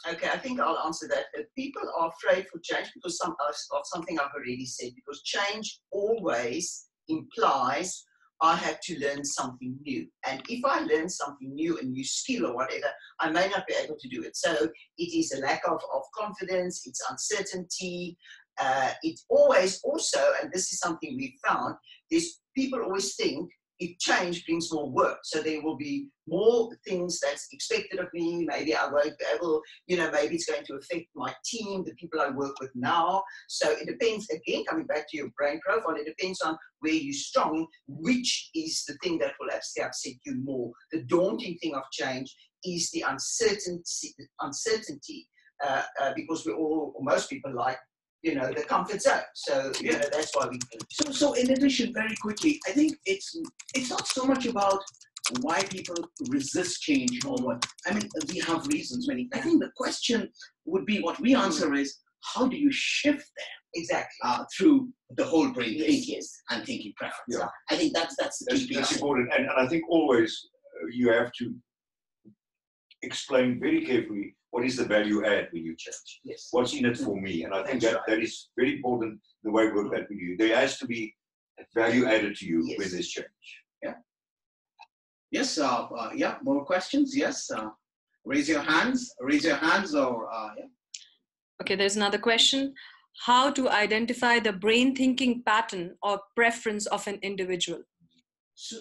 Okay, I think I'll answer that. People are afraid for change because some of of something I've already said. Because change always implies I have to learn something new, and if I learn something new, a new skill or whatever, I may not be able to do it. So it is a lack of, of confidence. It's uncertainty. Uh, it always also, and this is something we found, is people always think if change brings more work, so there will be more things that's expected of me. Maybe I won't be able, you know, maybe it's going to affect my team, the people I work with now. So it depends, again, coming back to your brain profile, it depends on where you're strong, which is the thing that will actually upset you more. The daunting thing of change is the uncertainty, uncertainty uh, uh, because we all, or most people like you know the comfort zone. So you Yeah. know that's why we. So, so in addition, very quickly, I think it's it's not so much about why people resist change or what. I mean, we have reasons many. I think the question would be what we answer is how do you shift them Exactly. uh, through the whole brain Yes, thinking yes. and thinking preference. Yeah. I think that's that's the That's, key that's piece. important. And, and I think always uh, you have to explain very carefully what is the value add when you change. Yes. What's in it for me? And I think That's that, that is very important the way we work that with you. There has to be value added to you Yes. with this change. Yeah. Yes. Uh, uh, yeah. More questions? Yes. Uh, raise your hands. Raise your hands or uh, yeah. Okay, there's another question. How to identify the brain thinking pattern or preference of an individual? So,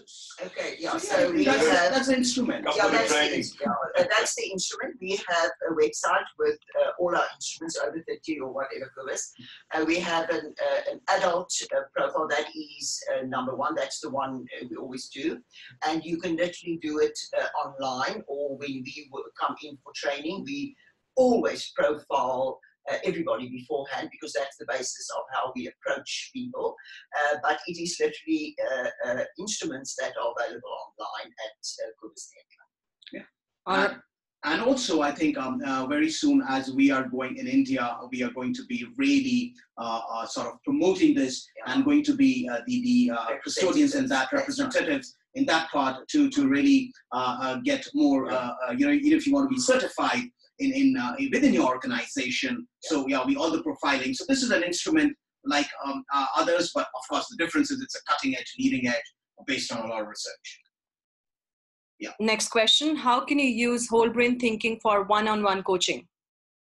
Okay. Yeah. so, So we that's, have. that's an instrument. Yeah. Yeah, Couple of that's the, yeah, that's the instrument. We have a website with uh, all our instruments over 30 or whatever covers. Uh, we have an, uh, an adult uh, profile that is uh, number one. That's the one uh, we always do. And you can literally do it uh, online or when we will come in for training, we always profile uh, everybody beforehand because that's the basis of how we approach people. Uh, but it is literally uh, uh, instruments that are available online at uh, Cooper's Or And, and also, I think um, uh, very soon, as we are going in India, we are going to be really uh, uh, sort of promoting this and going to be uh, the, the uh, custodians and that Representatives, that's right. representatives in that part to, to really uh, uh, get more, uh, uh, you know, even if you want to be certified in, in uh, within your organization. So yeah, we all the profiling. So this is an instrument like um, uh, others, but of course the difference is it's a cutting edge, leading edge, based on a lot of research. Yeah. Next question How can you use whole brain thinking for one on one coaching?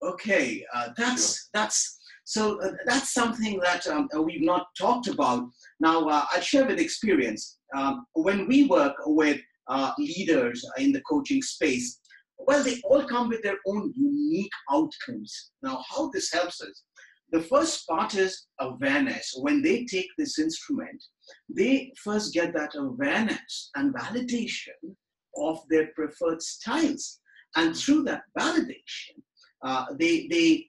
Okay, uh, that's that's so uh, that's something that um, uh, we've not talked about. Now, uh, I'll share with experience. Um, when we work with uh, leaders in the coaching space, well, they all come with their own unique outcomes. Now, how this helps us? The first part is awareness. When they take this instrument, they first get that awareness and validation of their preferred styles, and through that validation uh, they, they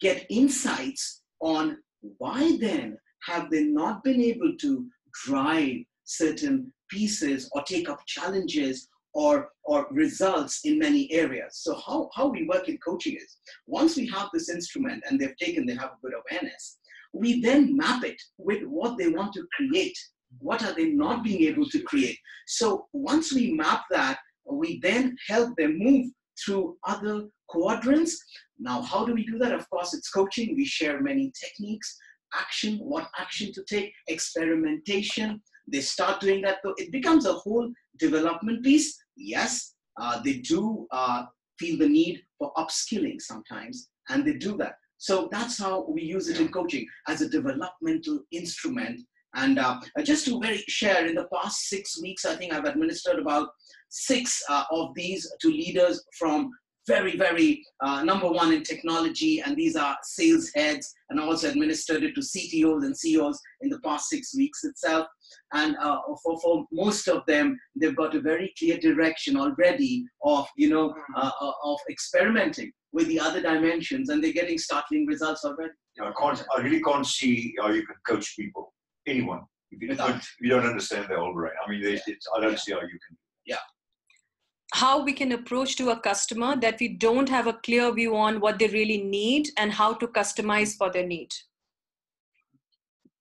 get insights on why then have they not been able to drive certain pieces or take up challenges or, or results in many areas. So how, how we work in coaching is once we have this instrument and they've taken, they have a good awareness, we then map it with what they want to create. What are they not being able to create? So once we map that, we then help them move through other quadrants. Now, how do we do that? Of course, it's coaching. We share many techniques, action, what action to take, experimentation. They start doing that. So it becomes a whole development piece. Yes, uh, they do uh, feel the need for upskilling sometimes, and they do that. So that's how we use it in coaching as a developmental instrument. And uh, just to very share, in the past six weeks, I think I've administered about six uh, of these to leaders from very, very uh, number one in technology, and these are sales heads, and also administered it to CTOs and CEOs in the past six weeks itself. And uh, for, for most of them, they've got a very clear direction already of, you know, uh, uh, of experimenting with the other dimensions, and they're getting startling results already. You know, I can't. I really can't see how you can coach people, anyone, if you, Without- don't, you don't understand their whole brain. I mean, it's, I don't Yeah. see how you can. How we can approach to a customer that we don't have a clear view on what they really need and how to customize for their need.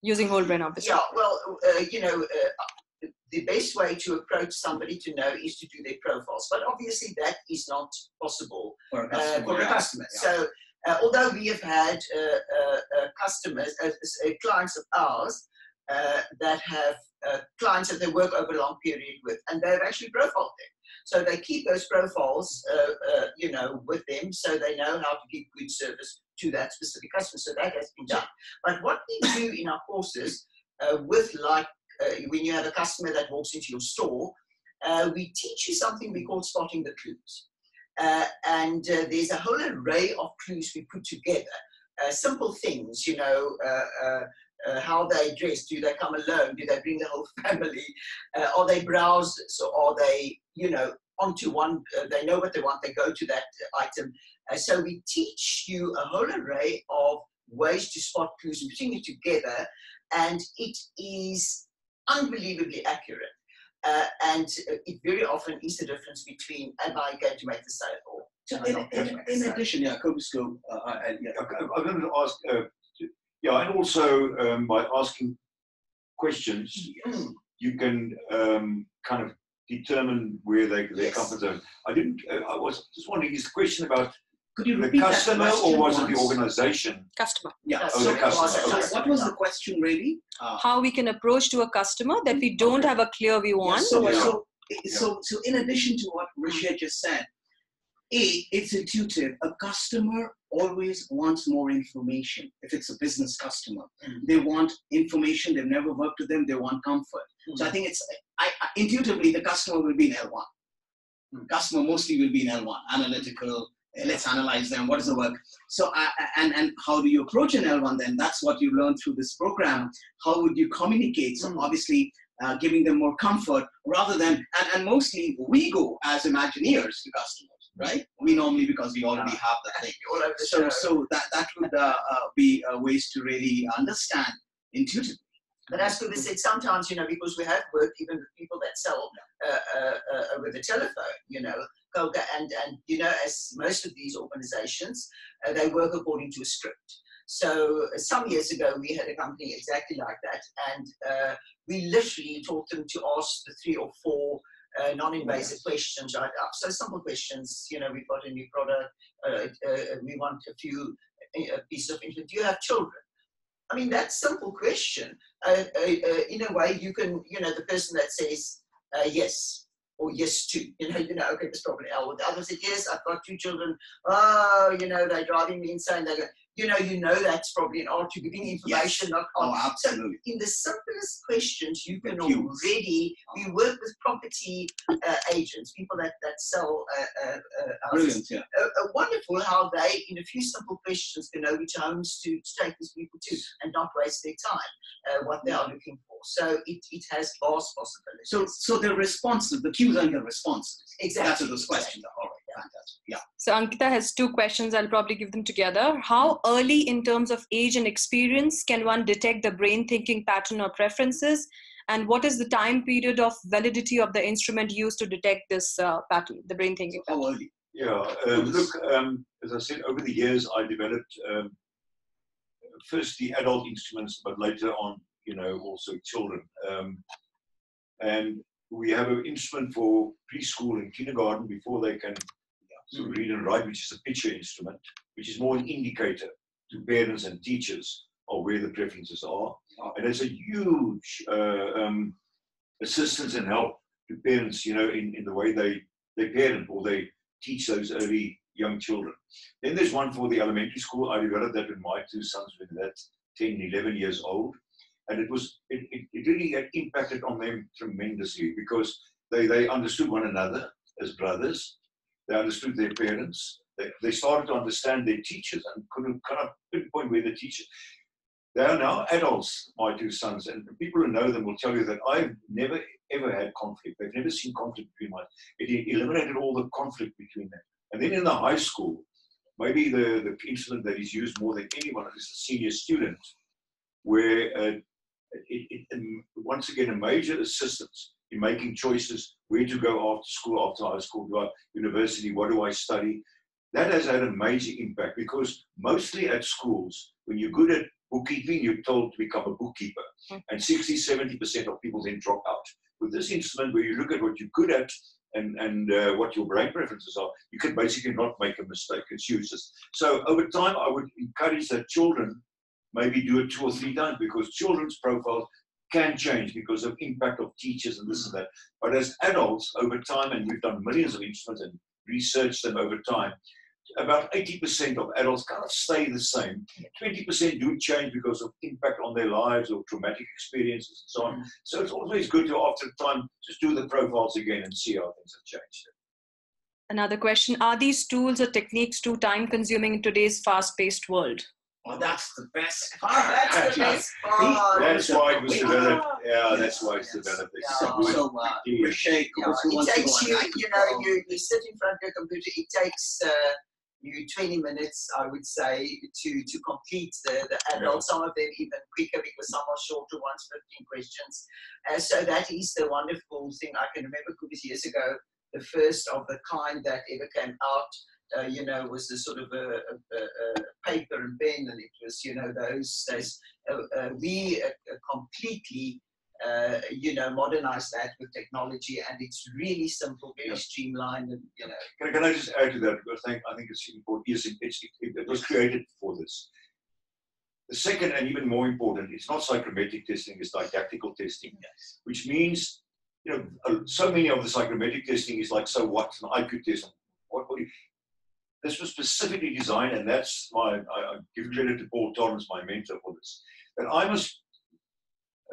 Using whole brain, obviously. Yeah, well, uh, you know, uh, the best way to approach somebody to know is to do their profiles. But obviously, that is not possible For a uh, customer. for a customer. Yeah. So, uh, although we have had uh, uh, uh, customers, uh, uh, clients of ours uh, that have uh, clients that they work over a long period with, and they've actually profiled them. So they keep those profiles, uh, uh, you know, with them, so they know how to give good service to that specific customer. So that has been done. But what we do in our courses uh, with like uh, when you have a customer that walks into your store, uh, we teach you something we call spotting the clues. Uh, and uh, there's a whole array of clues we put together. Uh, simple things, you know, uh, how they dress. Do they come alone? Do they bring the whole family? are they browsers? Or are they, you know, onto one, they know what they want, they go to that item. so we teach you a whole array of ways to spot clues and putting it together, and it is unbelievably accurate. Uh, and it very often is the difference between am I going to make the sale or in, in, in addition, yeah, Kobusco, uh, I, yeah. I'm going to ask, uh, yeah, and also um, by asking questions, mm. you can um, kind of determine where they, their yes. comfort zone. I didn't, uh, I was just wondering, is the question about could you the customer or was it the organization? Customer. Yeah. Oh, the customer. So what was the question really? Uh, How we can approach to a customer that we don't okay. have a clear view on. Yeah, so, yeah. so, so, so in addition to what Rashid just said, a, it's intuitive. A customer always wants more information. If it's a business customer, mm. they want information. They've never worked with them. They want comfort. Mm. So I think it's I, I, intuitively the customer will be in L1. Mm. Customer mostly will be in L1, analytical, let's analyze them what is the work so uh, and and how do you approach an l1 then that's what you learn through this program how would you communicate so mm. obviously uh, giving them more comfort rather than and, and mostly we go as imagineers to customers right? We normally because we already have the thing so so that that would uh, uh be uh, ways to really understand intuitively. But as Kobus said, sometimes, you know, because we have worked even with people that sell uh, uh, uh, over the telephone, you know, and, and you know, as most of these organizations, uh, they work according to a script. So some years ago, we had a company exactly like that, and uh, we literally taught them to ask the three or four uh, non-invasive yes. questions right up. So simple questions, you know, we've got a new product, uh, uh, we want a few uh, pieces of information. Do you have children? I mean, that simple question, in a way, you can, you know, the person that says yes, or yes to. You know, you know, okay, there's probably L. The other said, yes, I've got two children. Oh, you know, they're driving me insane. They go, you know, you know that's probably an art. You're giving information, yes. not art. Oh, absolutely. So in the simplest questions, you can already, we work with property uh, agents, people that, that sell uh, uh, uh Brilliant, yeah. Uh, uh, wonderful how they, in a few simple questions, can know which homes to, to take these people to and not waste their time, what they are looking for. So it, it has vast possibilities. So, so the responses, the cues and the responses. Exactly. That's what those questions are. All right. Fantastic. Yeah. So Ankita has two questions. I'll probably give them together. How early in terms of age and experience can one detect the brain thinking pattern or preferences? And what is the time period of validity of the instrument used to detect this uh, pattern, the brain thinking pattern? How early? Yeah, um, look, um, as I said, over the years I developed um, first the adult instruments, but later on, you know, also children. Um, and we have an instrument for preschool and kindergarten before they can so read and write, which is a picture instrument, which is more an indicator to parents and teachers of where the preferences are. And it's a huge uh, um, assistance and help to parents, you know, in, in the way they, they parent or they teach those early young children. Then there's one for the elementary school. I developed that with my two sons when they're 10, 11 years old. And it was it, it, it really had impacted on them tremendously because they, they understood one another as brothers they understood their parents. They, they started to understand their teachers and couldn't kind of pinpoint where the teacher. They are now adults, my two sons, and people who know them will tell you that I've never ever had conflict. They've never seen conflict between my. It eliminated all the conflict between them. And then in the high school, maybe the, the instrument that is used more than anyone is the senior student, where uh, it, it, once again a major assistance in making choices where to go after school, after high school, go university, what do I study? That has had a major impact because mostly at schools, when you're good at bookkeeping, you're told to become a bookkeeper. Hmm. And 60, 70% of people then drop out. With this instrument, where you look at what you're good at and, and uh, what your brain preferences are, you can basically not make a mistake. It's useless. So over time, I would encourage that children maybe do it two or three times because children's profiles can change because of impact of teachers and this and that. But as adults, over time, and we've done millions of instruments and researched them over time, about 80% of adults kind of stay the same. 20% do change because of impact on their lives or traumatic experiences and so on. Mm-hmm. So it's always good to, after time, just do the profiles again and see how things have changed. Another question Are these tools or techniques too time consuming in today's fast paced world? Oh, that's the best part. That's the best part. That's why it was developed. Yeah, that's why it's yes. developed. It's Yeah. so good. So, uh, Yeah. Rache, Yeah, it takes you, on? you know, you, you sit in front of your computer, it takes uh, you 20 minutes, I would say, to, to complete the, the adults, some of them even quicker because some are shorter ones, 15 questions. Uh, so that is the wonderful thing. I can remember Kobus years ago, the first of the kind that ever came out. Uh, you know, was a sort of a, a, a, paper and pen, and it was, you know, those days. Uh, uh, we uh, uh, completely uh, you know, modernize that with technology, and it's really simple, very Yeah. streamlined, and you know, Can, can I just add to that? Because I think, I think it's important. Yes, it, it, it was created for this. The second and even more important, it's not psychometric testing, it's didactical testing, which means, you know, so many of the psychometric testing is like, so what, an IQ test. What, what you- this was specifically designed, and that's my, I, I give credit to Paul Torrance, my mentor for this, that I must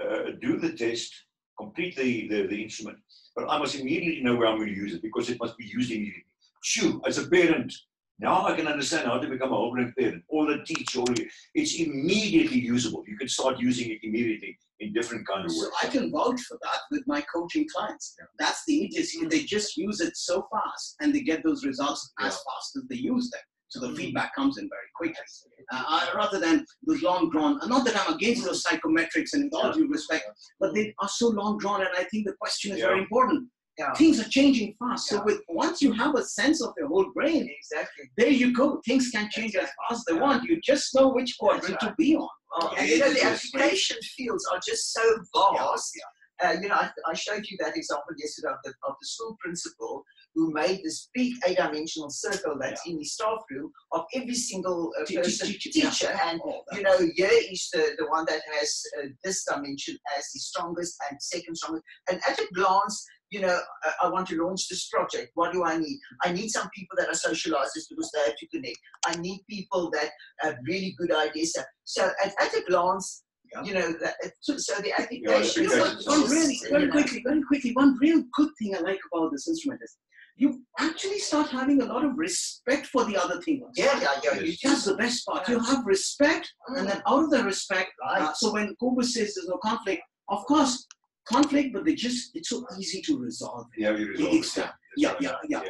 uh, do the test, complete the, the, the instrument, but I must immediately know where I'm going to use it because it must be used immediately. Shoo, as a parent, now I can understand how to become a whole brain parent, or the teacher, or it's immediately usable. You can start using it immediately in different kind of So. I can vouch for that with my coaching clients. That's the immediacy. They just use it so fast and they get those results as fast as they use them. So the Mhm. feedback comes in very quickly. Uh, rather than those long drawn, not that I'm against those psychometrics and with all due respect, but they are so long drawn. And I think the question is very important. Yeah, Things are changing fast. So with once you have a sense of your whole brain, exactly. there you go. Things can change as fast as they want. You just know which quadrant to be on. Oh, and you know, the application fields are just so vast. Uh, you know, I, I showed you that example yesterday of the, of the school principal who made this big eight-dimensional circle that's in the staff room of every single uh, person, teacher, teacher, yeah. and Oh, you know, here is the, the one that has uh, this dimension as the strongest and second strongest. And at a glance, you know, I, I want to launch this project. What do I need? I need some people that are socializers because they have to connect. I need people that have really good ideas. So at, at a glance, Yeah. you know, that, so, so the Yeah, application the You know, applications one, one really, very quickly, very quickly, one real good thing I like about this instrument is you actually start having a lot of respect for the other thing. Yeah, yeah, yeah. Yes. That's just, the best part. You have respect, and then out of the respect, right. uh, so when Kobus says there's no conflict, of course, conflict, but they just, it's so easy to resolve. Yeah, you resolve It's it. that. Yeah, yeah, yeah.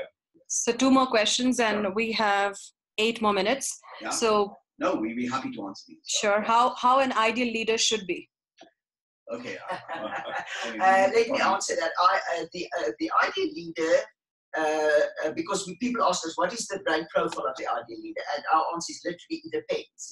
So, two more questions, and we have eight more minutes. Yeah. So, No, we'd be happy to answer these. sure, how, how an ideal leader should be? Okay. uh, I mean, Uh, let me answer that. I, uh, the, uh, the ideal leader, uh, uh, because we, people ask us, what is the brain profile of the ideal leader? And our answer is literally, it depends.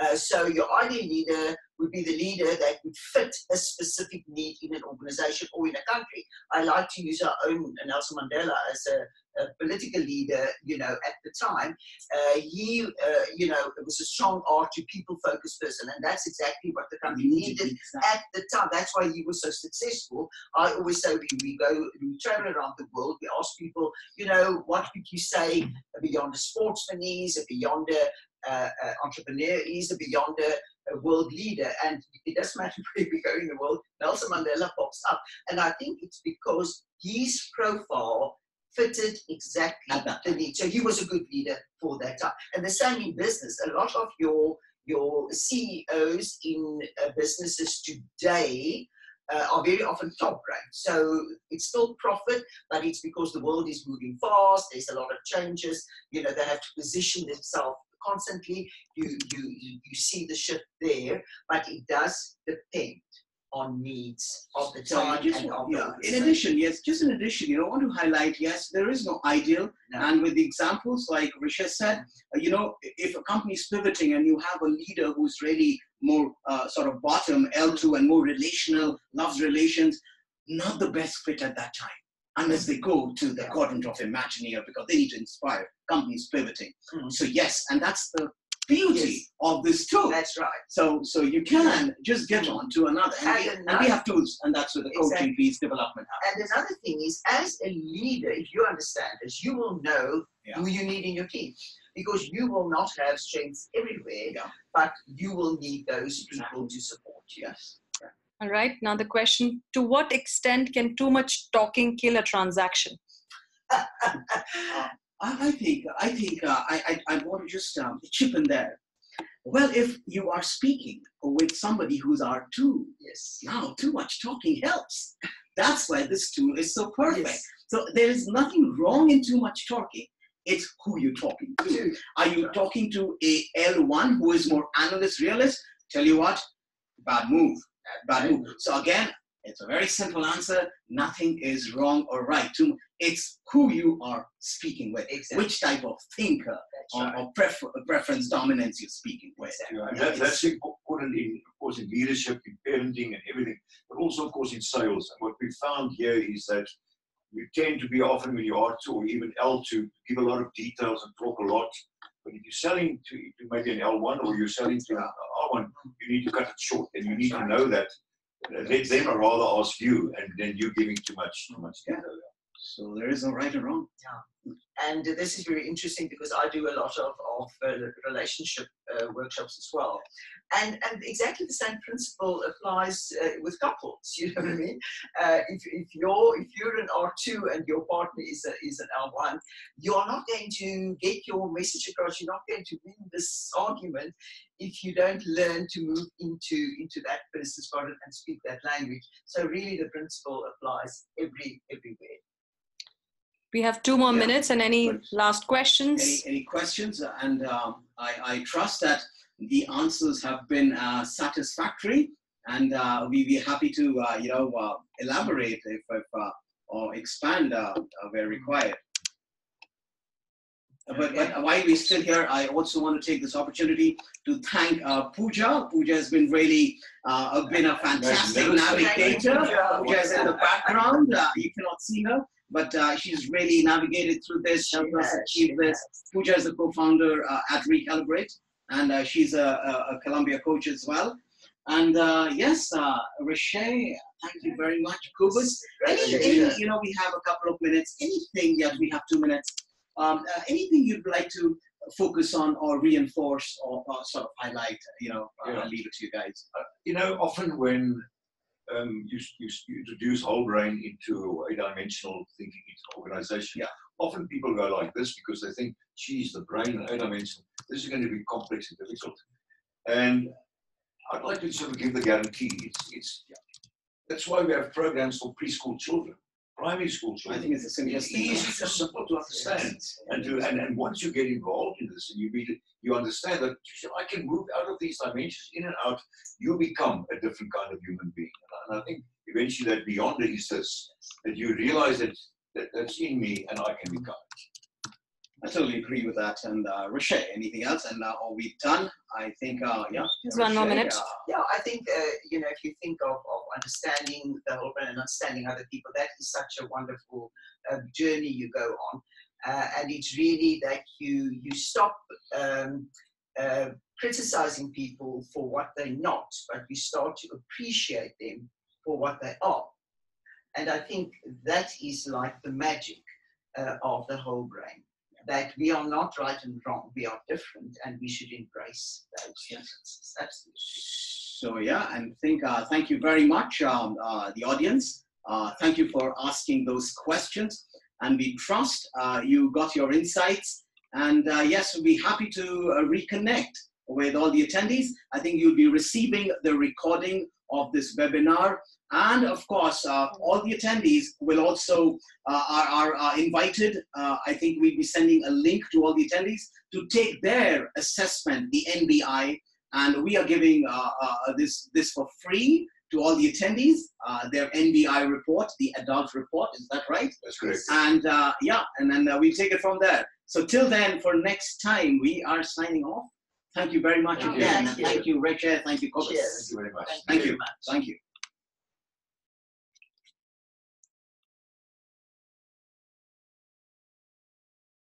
Uh, so your ideal leader would be the leader that would fit a specific need in an organization or in a country. I like to use our own Nelson Mandela as a, a political leader, you know, at the time. Uh, he, uh, you know, was a strong R2 people focused person, and that's exactly what the country We need to needed at the time. That's why he was so successful. I always say we, we go, we travel around the world, we ask people, you know, what would you say beyond a sportsman is, beyond a uh, uh, entrepreneur he's a beyond a, a world leader? And it doesn't matter where we go in the world, Nelson Mandela pops up. And I think it's because his profile fitted exactly the need. So he was a good leader for that time. And the same in business. A lot of your your CEOs in uh, businesses today uh, are very often top ranked. So it's still profit, but it's because the world is moving fast. There's a lot of changes. You know, they have to position themselves constantly. You you you see the shift there, but it does depend on needs of the So time just and want- of the yeah. In addition, yes, just in addition, you know, I want to highlight, yes, there is no ideal. No. And with the examples, like Rache said, uh, you know, if a company is pivoting and you have a leader who's really more uh, sort of bottom L2 and more relational, loves relations, not the best fit at that time. Unless they go to the quadrant of Imagineer because they need to inspire companies pivoting. Mhm. So yes, and that's the beauty Yes. of this tool. That's right. So, so you can just get on to another, and, And we, and we have tools, and that's where the coaching Exactly. piece development happens. And another thing is, as a leader, if you understand this, you will know Yeah. who you need in your team. because you will not have strengths everywhere, Yeah. but you will need those people to support you. Yes. All right. Now the question: To what extent can too much talking kill a transaction? I, I think I think uh, I, I I want to just um, chip in there. Well, if you are speaking with somebody who's R2, Yes. now too much talking helps. That's why this tool is so perfect. Yes. So there is nothing wrong in too much talking. It's who you're talking to. Are you talking to a L1 who is more analyst realist? Tell you what, bad move. Bad move. So again, it's a very simple answer. Nothing is wrong or right. It's who you are speaking with, Exactly. which type of thinker That's or, or prefer, preference dominance you're speaking with. Exactly. Yeah, that, that's important in, of course, in leadership, in parenting, and everything, but also, of course, in sales. And what we found here is that you tend to be often when you R2 or even L2, give a lot of details and talk a lot. But if you're selling to, maybe an L1 or you're selling to an R1, you need to cut it short, and you need to know that. Let them rather ask you, and then you're giving too much, too much. So there is no right or wrong. Yeah. And this is very interesting because I do a lot of, of uh, relationship uh, workshops as well. And, and exactly the same principle applies uh, with couples. You know what I mean? Uh, if, if, you're, if you're an R2 and your partner is, a, is an L1, you're not going to get your message across. You're not going to win this argument if you don't learn to move into, into that person's body and speak that language. So really the principle applies every, everywhere. We have two more Yeah. minutes, and any Good. last questions? Any, any questions? And um, I, I trust that the answers have been uh, satisfactory, and uh, we be happy to uh, you know uh, elaborate if, if uh, or expand uh, uh, where required. But, but while we're still here, I also want to take this opportunity to thank uh, Pooja. Pooja has been really uh, been a fantastic navigator. Thank Pooja. Pooja is in the background. Uh, you cannot see her, but uh, she's really navigated through this, helped us achieve this. Pooja is the co-founder uh, at Recalibrate, and uh, she's a, a, a Columbia coach as well. And uh, yes, uh, Rache, thank you very much. Kobus, any, any, you know, we have a couple of minutes. Anything, yes, we have two minutes. Um, uh, anything you'd like to focus on or reinforce or, or sort of highlight, you know, uh, Yeah. I'll leave it to you guys. you know, often when um, you, you, you introduce whole brain into a dimensional thinking into organization, Yeah. often people go like this because they think, geez, the brain, and a dimensional, this is going to be complex and difficult. And I'd like to sort of give the guarantee. It's, it's that's why we have programs for preschool children, primary school I children. think it's the simplest It's easy, it's simple to understand. And, to, and, and once you get involved in this and you read it, you understand that I can move out of these dimensions in and out, you become a different kind of human being. And I, and I think eventually that beyond is this, that you realize that, that that's in me and I can become it. I totally agree with that. And uh, Rache, anything else? And uh, are we done? I think, uh, yeah. Just one more minute. uh, Yeah, I think, uh, you know, if you think of, of understanding the whole brain and understanding other people, that is such a wonderful uh, journey you go on. Uh, and it's really that you, you stop um, uh, criticizing people for what they're not, but you start to appreciate them for what they are. And I think that is like the magic uh, of the whole brain. That we are not right and wrong, we are different, and we should embrace those differences. Absolutely. So yeah, and think uh, thank you very much, um, uh, the audience. Uh, thank you for asking those questions, and we trust uh, you got your insights. And uh, yes, we'll be happy to uh, reconnect with all the attendees. I think you'll be receiving the recording of this webinar, and of course, uh, all the attendees will also uh, are, are, invited. Uh, I think we'll be sending a link to all the attendees to take their assessment, the NBI, and we are giving uh, uh, this this for free to all the attendees. Uh, their NBI report, the adult report, is that right? That's correct. And uh, yeah, and then uh, we take it from there. So till then, for next time, we are signing off. Thank you very much Thank you. again. Thank you. Richard. Thank you, Kobus. Thank you very much. Thank you. Thank you.